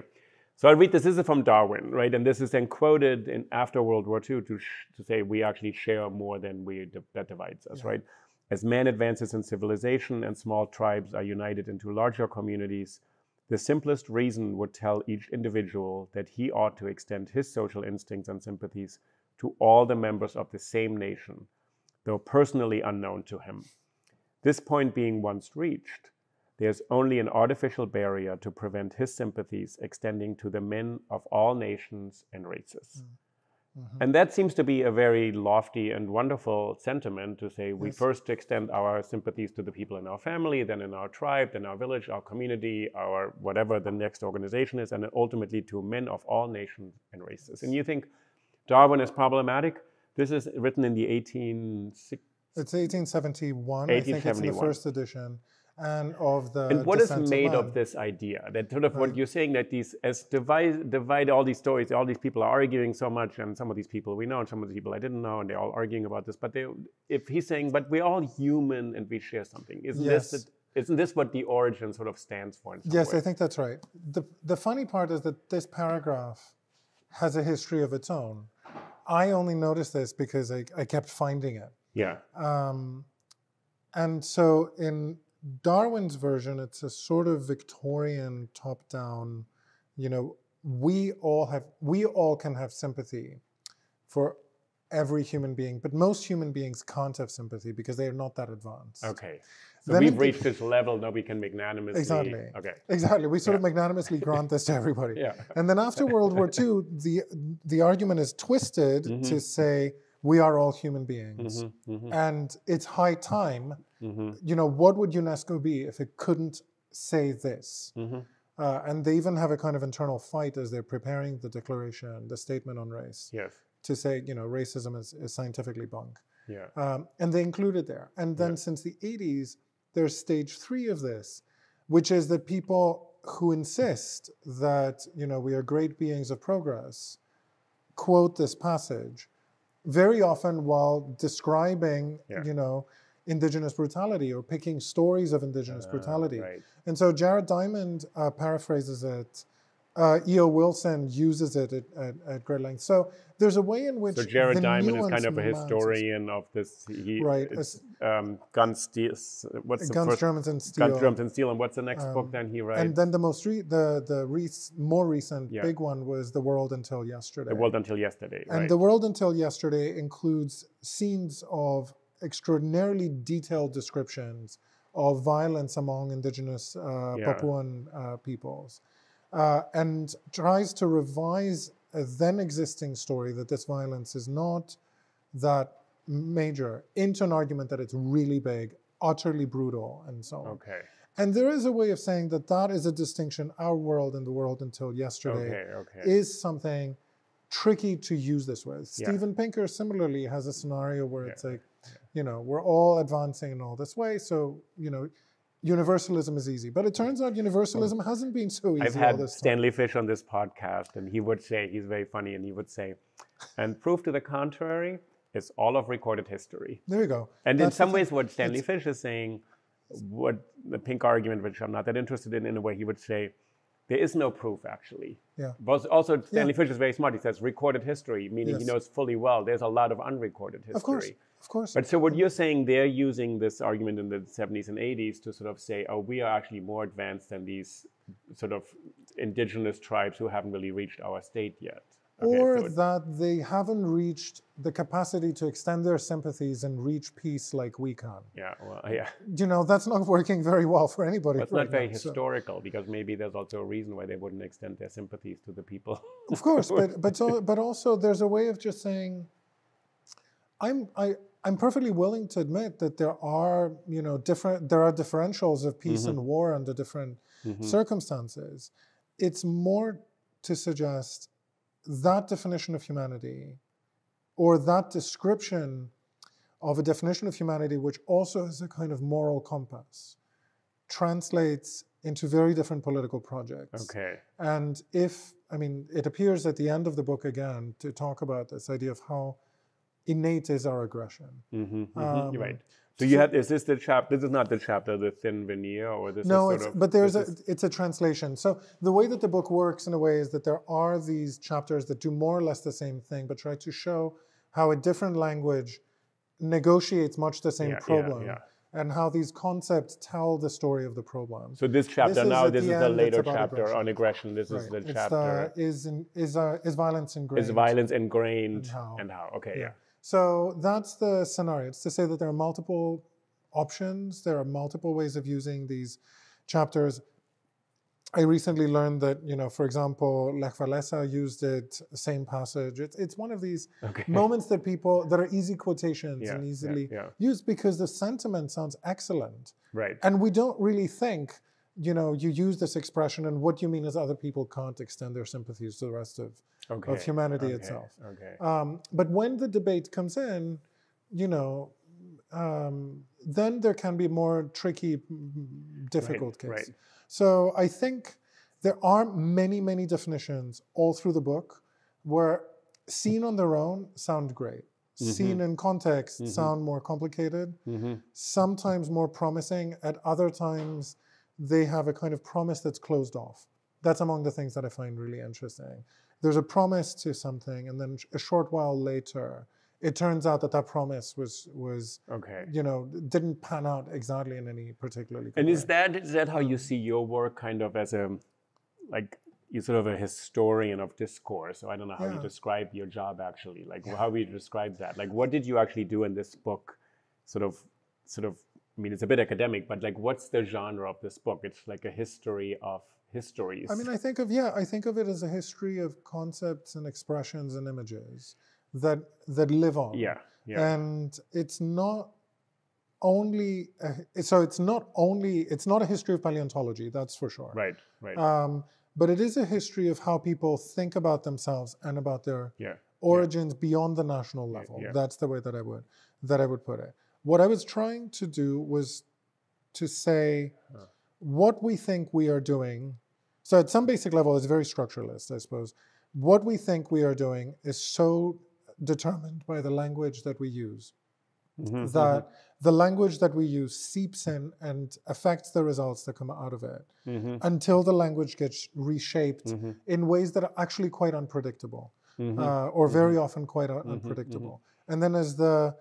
So i'll read this. This is from darwin right? And this is then quoted in after world war ii to, sh- to say we actually share more than we that divides us Yeah. right? As man advances in civilization and small tribes are united into larger communities The simplest reason would tell each individual that he ought to extend his social instincts and sympathies to all the members of the same nation, though personally unknown to him. This point being once reached, there's only an artificial barrier to prevent his sympathies extending to the men of all nations and races. Mhm. And that seems to be a very lofty and wonderful sentiment to say we Yes. first extend our sympathies to the people in our family, then in our tribe, then our village, our community, our whatever the next organization is, and ultimately to men of all nations and races. And you think Darwin is problematic? This is written in the 1860s. It's 1871. I think it's in the first edition, and of the. And what is made of Man. this idea? That sort of what you're saying that these as divide divide all these stories, all these people are arguing so much, and some of these people we know, and some of the people I didn't know, and they're all arguing about this. But they, if he's saying, but we're all human and we share something, isn't this Yes. the, isn't this what the origin sort of stands for? Yes, way? I think that's right. The, the funny part is that this paragraph has a history of its own. I only noticed this because I, I kept finding it. yeah, Um, and so in Darwin's version, it's a sort of Victorian top down, you know, we all have, we all can have sympathy for every human being, but most human beings can't have sympathy because they are not that advanced. okay. So Then we've reached this level now we can magnanimously. Exactly. Okay. Exactly. We sort of magnanimously grant this to everybody. Yeah. And then after World War II, the the argument is twisted Mm-hmm. to say we are all human beings, Mhm, mhm, and it's high time. mhm, You know, what would UNESCO be if it couldn't say this? mhm. Uh, and they even have a kind of internal fight as they're preparing the declaration, the statement on race, Yes. to say you know racism is, is scientifically bunk. Yeah. Um, and they include it there. And then Yeah. since the 80s, there's stage three of this, which is that people who insist that you know we are great beings of progress quote this passage very often while describing Yeah. you know indigenous brutality or picking stories of indigenous Uh, brutality. right. And so Jared Diamond uh, paraphrases it. Uh, E.O. Wilson uses it at, at, at great length. So there's a way in which So Jared Diamond is kind of a historian of this. He, Right, um, Gun Steel. What's the Guns, first? Germans, and Steel. Guns, Drums, and Steel. And what's the next book Um, then he writes? And then the most re- the the re- more recent Yeah. big one was The World Until Yesterday. the World Until Yesterday. And right. The World Until Yesterday includes scenes of extraordinarily detailed descriptions of violence among indigenous uh, Yeah. Papuan uh, peoples, uh, and tries to revise a then existing story that this violence is not that major into an argument that it's really big, utterly brutal, and so on. okay. And there is a way of saying that that is a distinction. Our world and the world until yesterday Okay. Okay. is something tricky to use this with. Yeah. Steven Pinker similarly has a scenario where Yeah, it's like, you know, we're all advancing in all this way, so you know, universalism is easy. But it turns out universalism mm. hasn't been so easy I've all had. Stanley Fish on this podcast, and he would say he's very funny, and he would say, "And proof to the contrary is all of recorded history." There you go. And in That's the some ways, what Stanley Fish is saying, what the pink argument, which I'm not that interested in, in a way, he would say, there is no proof actually. Yeah. But also, Stanley Fish is very smart. He says recorded history, meaning he knows fully well there's a lot of unrecorded history. Of course, of course. But so what you're saying, they're using this argument in the 70s and 80s to sort of say, oh, we are actually more advanced than these sort of indigenous tribes who haven't really reached our state yet. Okay, or so- that they haven't reached the capacity to extend their sympathies and reach peace like we can. yeah, well, yeah. You know, that's not working very well for anybody. That's right not very now, so- historical because maybe there's also a reason why they wouldn't extend their sympathies to the people. Of course, but but so, but also there's a way of just saying, I'm I I'm perfectly willing to admit that there are you know different there are differentials of peace mm-hmm. and war under different mm-hmm. circumstances. It's more to suggest that definition of humanity, or that description of a definition of humanity, which also is a kind of moral compass, translates into very different political projects. okay. And if, I mean, it appears at the end of the book again to talk about this idea of how innate is our aggression. hmm Um, right. So you have is this the chapter? This is not the chapter, the thin veneer, or this No, is it's, sort of. but there's a, is- it's a translation. So the way that the book works in a way is that there are these chapters that do more or less the same thing, but try to show how a different language negotiates much the same Yeah, yeah, problem yeah. and how these concepts tell the story of the problem. so this chapter is now, this the is the later chapter aggression. on aggression. This is the It's chapter. the, is, in, is, uh, is violence ingrained? is violence ingrained how. and how? Okay, yeah. So that's the scenario. It's to say that there are multiple options, there are multiple ways of using these chapters. I recently learned that, you know, for example, Lech Walesa used it, same passage. It's, it's one of these Okay. moments that people, that are easy quotations Yeah, and yeah, easily yeah. used because the sentiment sounds excellent. Right. And we don't really think, you know, you use this expression and what you mean is other people can't extend their sympathies to the rest of, Okay. of humanity okay, itself. Okay. Um, but when the debate comes in, you know, um, then there can be more tricky, mm, difficult right. cases. So I think there are many, many definitions all through the book where seen on their own sound great. Seen in context sound more complicated, Mm-hmm. sometimes more promising. At other times, they have a kind of promise that's closed off. That's among the things that I find really interesting. There's a promise to something, and then a short while later, it turns out that that promise was was Okay. you know didn't pan out exactly in any particularly. Good And is that is that how you see your work, kind of as a, like, you're sort of a historian of discourse? So I don't know how you describe your job actually. Like, how would you describe that? Like, what did you actually do in this book? Sort of, sort of. I mean, it's a bit academic, but like, what's the genre of this book? It's like a history of histories. I mean, I think of yeah, I think of it as a history of concepts and expressions and images that that live on. yeah, yeah, And it's not only a, so it's not only it's not a history of paleontology, that's for sure. right, right, Um, but it is a history of how people think about themselves and about their yeah, origins beyond the national level. yeah. That's the way that I would that I would put it. What I was trying to do was to say what we think we are doing. So at some basic level, it's very structuralist, I suppose. What we think we are doing is so determined by the language that we use mm-hmm, that mm-hmm. the language that we use seeps in and affects the results that come out of it mm-hmm. until the language gets reshaped mm-hmm. in ways that are actually quite unpredictable mm-hmm. uh, or very mm-hmm. often quite un- unpredictable. And then as the,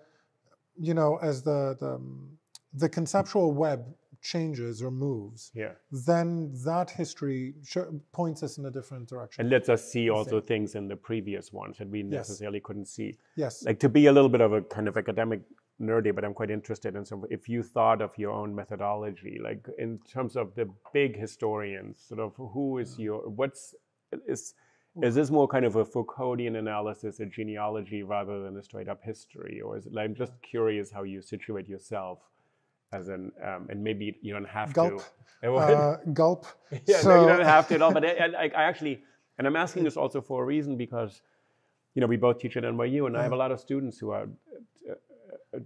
you know, as the, the, um, the conceptual web changes or moves, yeah. then that history sh- points us in a different direction. And lets us see also things in the previous ones that we necessarily yes. couldn't see. Yes. Like to be a little bit of a kind of academic nerdy, but I'm quite interested in some. If you thought of your own methodology, like in terms of the big historians, sort of who is your what's is is this more kind of a Foucauldian analysis, a genealogy, rather than a straight up history, or is it? I'm just curious how you situate yourself as an, um, and maybe you don't have gulp. to. Uh, gulp. yeah, so. no, you don't have to at all. But I, I, I, actually, and I'm asking this also for a reason because, you know, we both teach at NYU, and. I have a lot of students who are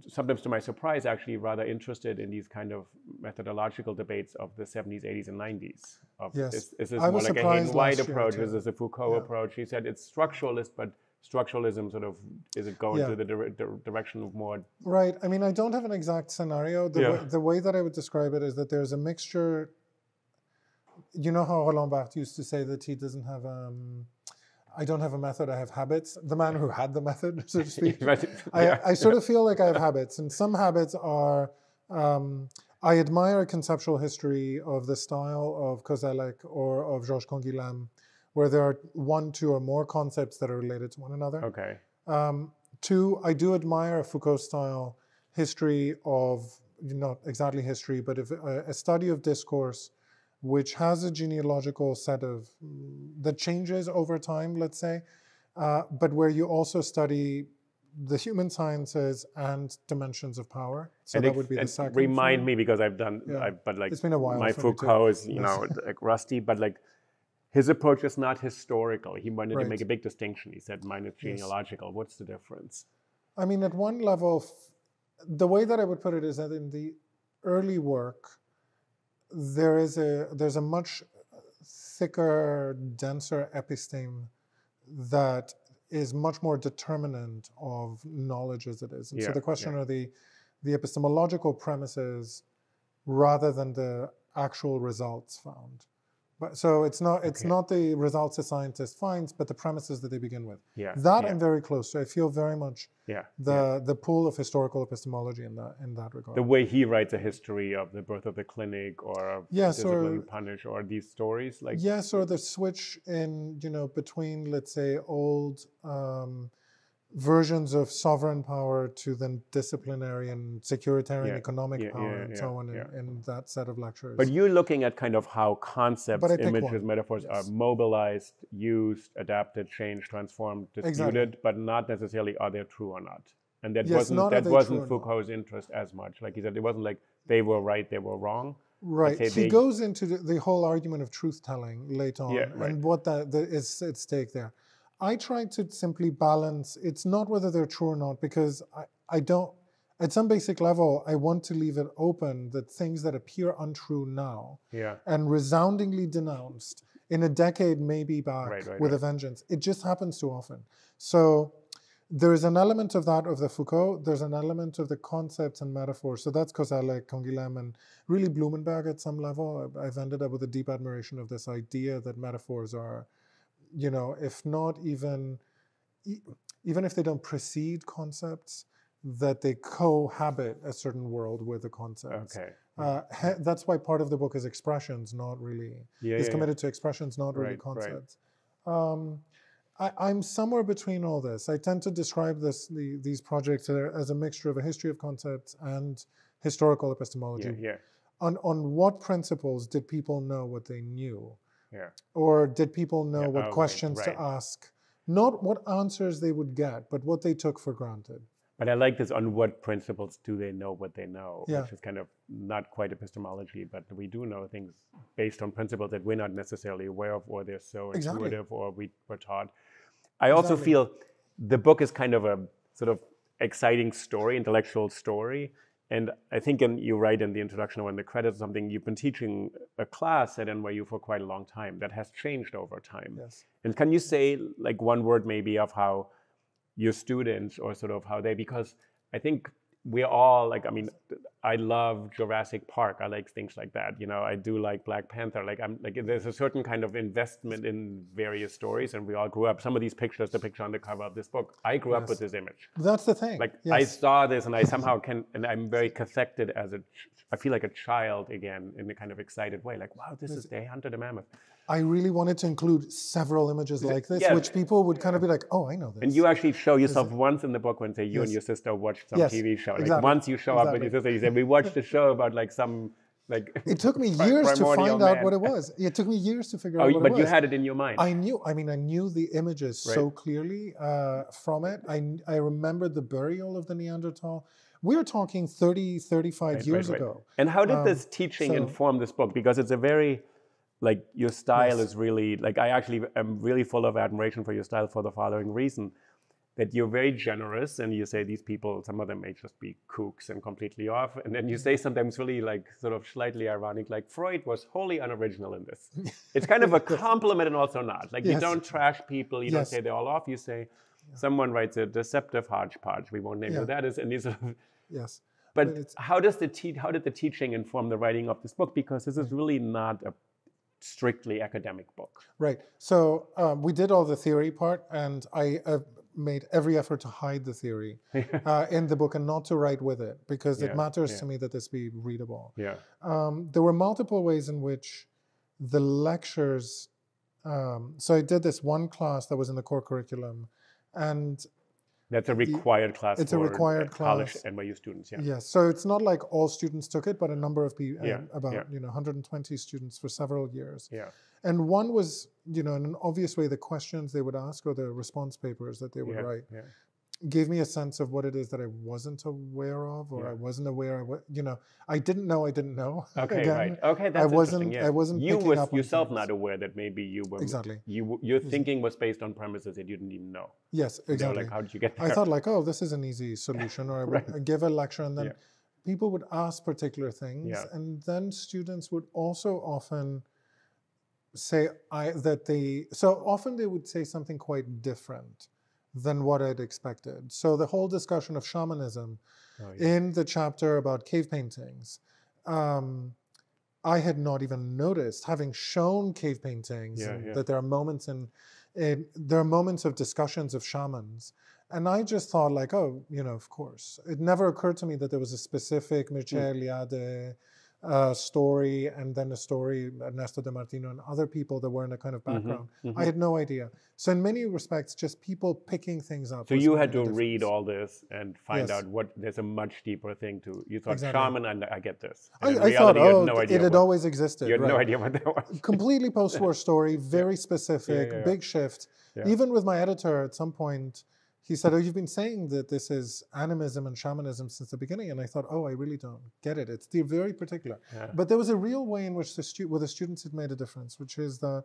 sometimes to my surprise, actually rather interested in these kind of methodological debates of the 70s, 80s, and 90s. Of, yes. Is, is this I more like a Hayden White approach? Is this a Foucault yeah. approach? He said it's structuralist, but structuralism sort of is it going yeah. to the dire- direction of more right i mean i don't have an exact scenario the, yeah. way, the way that i would describe it is that there's a mixture you know how roland barthes used to say that he doesn't have um, I don't have a method, I have habits. The man who had the method, so to speak. I, I, sort of feel like I have habits, and some habits are um, I admire a conceptual history of the style of Koselleck or of Georges Canguilhem, where there are one, two, or more concepts that are related to one another. Okay. Um, two, I do admire a Foucault style history of, not exactly history, but if, uh, a study of discourse which has a genealogical set of that changes over time, let's say, uh, but where you also study the human sciences and dimensions of power. So that would be the second. Remind me because I've done, yeah. I, but like it's been a while. My Foucault is you know like rusty, but like his approach is not historical. He wanted right. to make a big distinction. He said mine is genealogical. Yes. What's the difference? I mean, at one level, the way that I would put it is that in the early work, there is a there's a much thicker, denser episteme that is much more determinant of knowledge as it is. And yeah, so the question yeah. are the the epistemological premises rather than the actual results found. But so it's not it's okay. not the results a scientist finds, but the premises that they begin with. Yeah, that yeah. I'm very close to. I feel very much yeah, the yeah. the pool of historical epistemology in that in that regard. The way he writes a history of the birth of the clinic or yes, discipline or, punish or these stories like yes, or the switch in you know between let's say old. Um, versions of sovereign power to then disciplinary and securitarian yeah, economic yeah, power yeah, and so on in, in, that set of lectures. But you're looking at kind of how concepts, images, metaphors yes. are mobilized, used, adapted, changed, transformed, disputed, exactly. but not necessarily are they true or not. And that yes, wasn't that wasn't Foucault's interest as much. Like he said, it wasn't like they were right, they were wrong. Right. He they, goes into the, the, whole argument of truth telling later on right. and what that the, is at stake there. I try to simply balance. It's not whether they're true or not, because I, I don't, at some basic level, I want to leave it open that things that appear untrue now yeah. and resoundingly denounced in a decade, maybe back right, right, with right. a vengeance. It just happens too often. So there's an element of that of the Foucault, there's an element of the concepts and metaphors. So that's Koselleck, Canguilhem, and really Blumenberg at some level. I've ended up with a deep admiration of this idea that metaphors are you know, if not even, even if they don't precede concepts, that they cohabit a certain world with the concepts. Okay. Uh, that's why part of the book is expressions, not really. Yeah, He's yeah, committed yeah. to expressions, not really right, concepts. Right. Um, I, am somewhere between all this. I tend to describe this the, these projects as a mixture of a history of concepts and historical epistemology. Yeah, yeah. On on what principles did people know what they knew? Yeah. Or did people know yeah, what oh, questions right, right. to ask? Not what answers they would get, but what they took for granted. But I like this on what principles do they know what they know, yeah. which is kind of not quite epistemology, but we do know things based on principles that we're not necessarily aware of or they're so exactly. intuitive or we were taught. I also exactly. feel the book is kind of a sort of exciting story, intellectual story, and I think in, you write in the introduction or in the credits something, you've been teaching a class at NYU for quite a long time that has changed over time. Yes. And can you say like one word maybe of how your students or sort of how they, because I think we're all like, I mean, I love Jurassic Park. I like things like that. You know, I do like Black Panther. Like, I'm like, there's a certain kind of investment in various stories, and we all grew up. Some of these pictures, the picture on the cover of this book, I grew up with this image. That's the thing. Like, I saw this, and I somehow can, and I'm very cathected as a, I feel like a child again in a kind of excited way. Like, wow, this is they Hunter the Mammoth. I really wanted to include several images like this, yeah. which people would kind of be like, "Oh, I know this." And you actually show yourself once in the book when say you yes. and your sister watched some yes. TV show. Like exactly. once you show exactly. up with your sister, you say, "We watched a show about like some." Like it took me years to find man. out what it was. It took me years to figure oh, out what but it was. But you had it in your mind. I knew. I mean, I knew the images right. so clearly uh, from it. I I remembered the burial of the Neanderthal. We are talking 30, 35 right, years right, ago. And how did um, this teaching so, inform this book? Because it's a very like your style yes. is really like i actually am really full of admiration for your style for the following reason that you're very generous and you say these people some of them may just be kooks and completely off and then you say sometimes really like sort of slightly ironic like freud was wholly unoriginal in this it's kind of a compliment and also not like yes. you don't trash people you yes. don't say they're all off you say yeah. someone writes a deceptive hodgepodge we won't name yeah. who that is and these are yes but, but how does the te- how did the teaching inform the writing of this book because this is really not a strictly academic book. Right. So um, we did all the theory part, and I uh, made every effort to hide the theory uh, in the book and not to write with it because yeah, it matters yeah. to me that this be readable. Yeah. Um, there were multiple ways in which the lectures. Um, so I did this one class that was in the core curriculum, and that's a required class. It's a required eh, college class. NYU students. Yeah. Yes. So it's not like all students took it, but a number of people, eh, yeah. about yeah. you know 120 students for several years. Yeah. And one was, you know, in an obvious way, the questions they would ask or the response papers that they would yeah. write. Yeah gave me a sense of what it is that I wasn't aware of, or yeah. I wasn't aware of what you know. I didn't know I didn't know. Okay, Again, right. Okay, that's I wasn't. Yeah. I wasn't. You was yourself not aware that maybe you were exactly. You your thinking was based on premises that you didn't even know. Yes, exactly. Like how did you get there? I thought like, oh, this is an easy solution, or I would right. give a lecture and then. Yeah. People would ask particular things, and then students would also often say I, that they. So often they would say something quite different than what I'd expected. So the whole discussion of shamanism oh, yeah. in the chapter about cave paintings, um, I had not even noticed, having shown cave paintings, yeah, yeah. that there are moments in, in, there are moments of discussions of shamans. And I just thought like, oh, you know, of course. It never occurred to me that there was a specific Mircea Eliade uh, story and then a story, Ernesto de Martino and other people that were in a kind of mm-hmm, background. Mm-hmm, mm-hmm. I had no idea. So in many respects, just people picking things up. So you had to read all this and find yes. out what there's a much deeper thing to. You thought exactly. shaman, and I get this. And I, I thought, oh, no it had what, always existed. You had right. no idea what that was. Completely post-war story, very specific, yeah, yeah, yeah. big shift. Even with my editor, at some point he said, "Oh, you've been saying that this is animism and shamanism since the beginning," and I thought, "Oh, I really don't get it. It's very particular." Yeah. But there was a real way in which the stu- where the students had made a difference, which is that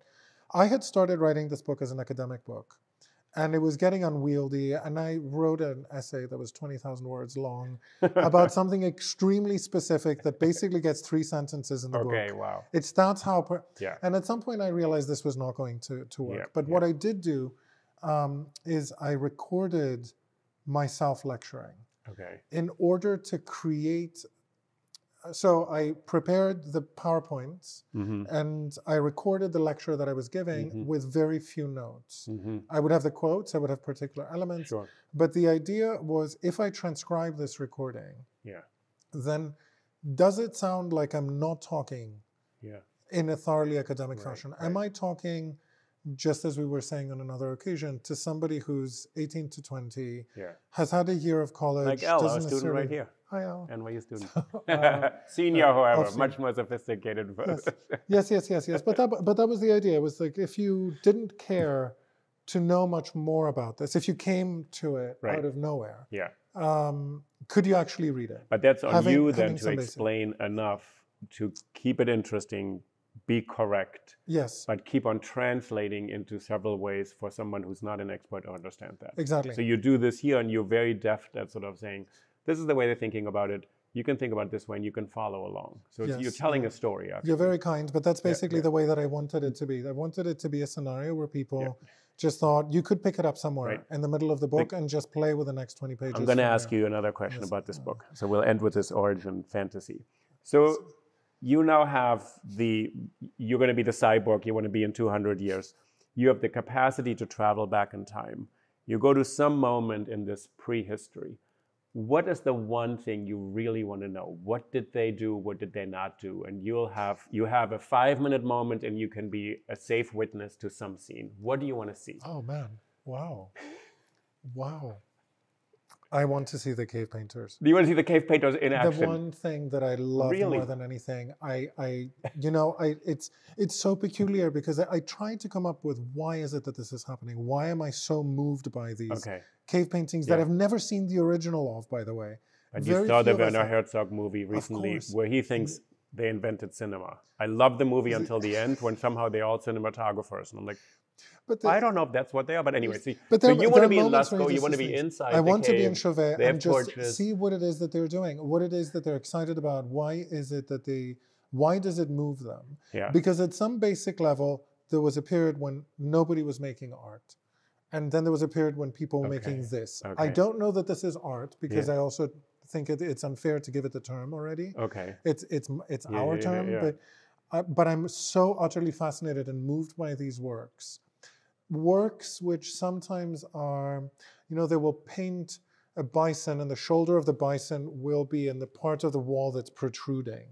I had started writing this book as an academic book, and it was getting unwieldy. And I wrote an essay that was twenty thousand words long about something extremely specific that basically gets three sentences in the okay, book. Okay, wow. It starts how. Per- yeah. And at some point, I realized this was not going to to work. Yeah, but yeah. what I did do um, is I recorded myself lecturing. Okay. In order to create, so I prepared the PowerPoints mm-hmm. and I recorded the lecture that I was giving mm-hmm. with very few notes. Mm-hmm. I would have the quotes, I would have particular elements. Sure. But the idea was if I transcribe this recording, yeah. then does it sound like I'm not talking yeah. in a thoroughly academic right, fashion? Right. Am I talking? Just as we were saying on another occasion, to somebody who's 18 to 20, yeah. has had a year of college. Like Al, a student right here. Hi, Al. NYU student. uh, Senior, however, much more sophisticated. Yes. yes, yes, yes, yes. But that, but that was the idea. It was like if you didn't care to know much more about this, if you came to it right. out of nowhere, yeah, um, could you actually read it? But that's on having, you then to explain basic. enough to keep it interesting be correct. Yes. But keep on translating into several ways for someone who's not an expert to understand that. Exactly. So you do this here and you're very deft at sort of saying, this is the way they're thinking about it. you can think about this way and you can follow along. So it's, you're Yes, telling a story. Actually. You're very kind, but that's basically yeah. the way that I wanted it to be. I wanted it to be a scenario where people just thought you could pick it up somewhere Right. in the middle of the book and just play with the next 20 pages. I'm going to ask there. you another question about this book. So we'll end with this origin fantasy. So you now have the, you're going to be the cyborg, you want to be in 200 years. You have the capacity to travel back in time. You go to some moment in this prehistory. What is the one thing you really want to know? What did they do? What did they not do? And you'll have you have a five minute moment, and you can be a safe witness to some scene. What do you want to see? Oh man! Wow, wow! I want to see the cave painters. Do you want to see the cave painters in action? The one thing that I love Really? more than anything, I, I, you know, I, it's, it's so peculiar because I, I tried to come up with why is it that this is happening? Why am I so moved by these Okay. cave paintings that I've never seen the original of, by the way? But you saw the Werner. Herzog movie recently where he thinks they invented cinema. I love the movie until the end when somehow they're all cinematographers. And I'm like, But the, I don't know if that's what they are. But anyway, see, But so there- you want to be in Lascaux, you want to be inside I want to be in cave. Chauvet and just torches. see what it is that they're doing, what it is that they're excited about. Why is it that they? Why does it move them? Yeah. Because at some basic level, there was a period when nobody was making art, and then there was a period when people were making Okay. this. I don't know that this is art because Yeah. I also think it, it's unfair to give it the term already. Okay. It's it's it's Yeah, our term, but I, but I'm so utterly fascinated and moved by these works. Works which sometimes are, you know, they will paint a bison, and the shoulder of the bison will be in the part of the wall that's protruding.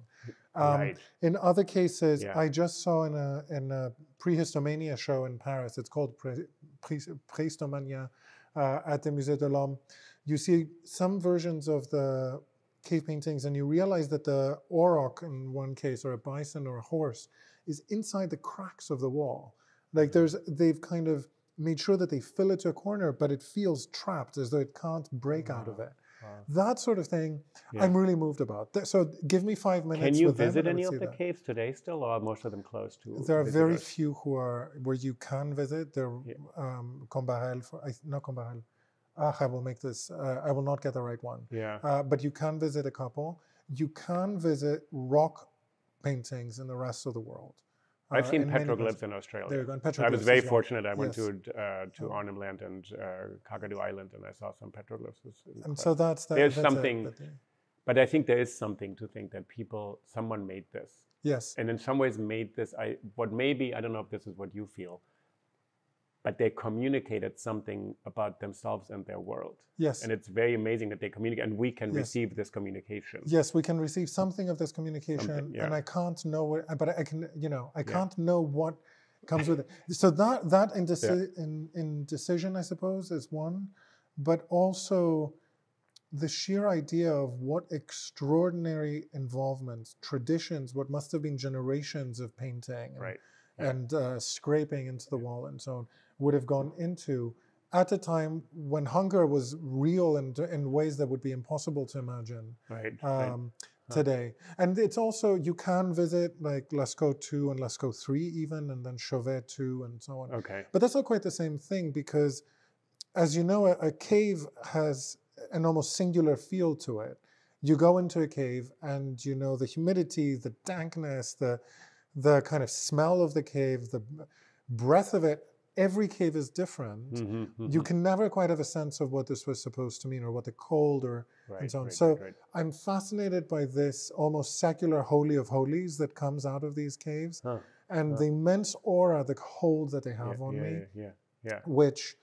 Um, Right. In other cases, Yeah. I just saw in a in a Prehistomania show in Paris. It's called Pre, Pre, Prehistomania uh, at the Musée de l'Homme. You see some versions of the cave paintings, and you realize that the auroch in one case, or a bison or a horse, is inside the cracks of the wall. Like there's, they've kind of made sure that they fill it to a corner, but it feels trapped as though it can't break out of it. That sort of thing, Yeah. I'm really moved about. So give me five minutes. Can you visit any of the that. caves today still, or are most of them closed to There are very few who are where you can visit. There, Yeah. um, Combarel, for, I, not Combarel. Ah, I will make this. Uh, I will not get the right one. Yeah. Uh, but you can visit a couple. You can visit rock paintings in the rest of the world. I've uh, seen petroglyphs in Australia. There you go, and I was very fortunate. I went Yes. to uh, to Arnhem Land and uh, Kakadu Island, and I saw some petroglyphs. And so that's that. There's that's something- but, uh, But I think there is something to think that people, someone made this, yes. and in some ways made this. I what maybe I don't know if this is what you feel, but they communicated something about themselves and their world, Yes. and it's very amazing that they communicate, and we can Yes. receive this communication. Yes, we can receive something of this communication, yeah. and I can't know what, but I can, you know, I can't know what comes with it. So that that indeci- in, indecision, I suppose, is one, but also the sheer idea of what extraordinary involvement, traditions, what must have been generations of painting, and, Right. and uh, scraping into the wall and so on, would have gone into at a time when hunger was real and in ways that would be impossible to imagine Right. right. um, today. And it's also, you can visit like Lascaux 2 and Lascaux 3 even, and then Chauvet 2 and so on. Okay. But that's not quite the same thing because, as you know, a, a cave has an almost singular feel to it. You go into a cave and you know the humidity, the dankness, the the kind of smell of the cave, the breath of it. Every cave is different. Mhm, mhm. You can never quite have a sense of what this was supposed to mean or what the cold or Right, and so on. right, so right. I'm fascinated by this almost secular holy of holies that comes out of these caves Huh. and the immense aura, the hold that they have yeah, on yeah, me, Yeah, yeah, which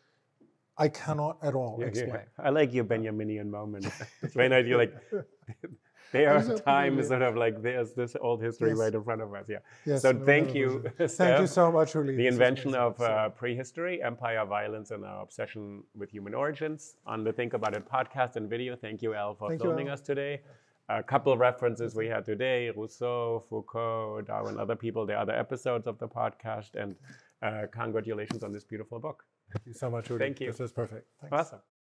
I cannot at all explain. I like your Benjaminian moment. Very nice. You're like, there Is are it time really? sort of like there's this old history Yes. right in front of us. Yeah. Yes, so thank you. Steph. Thank you so much, Uli. The invention of uh, prehistory, empire, violence, and our obsession with human origins on the Think About It podcast and video. Thank you, Al, for Thank you, filming Al. us today. A couple of references we had today Rousseau, Foucault, Darwin, other people. The other episodes of the podcast. And uh, congratulations on this beautiful book. Thank you so much, Uli. Thank you. This was perfect. Thanks. Awesome.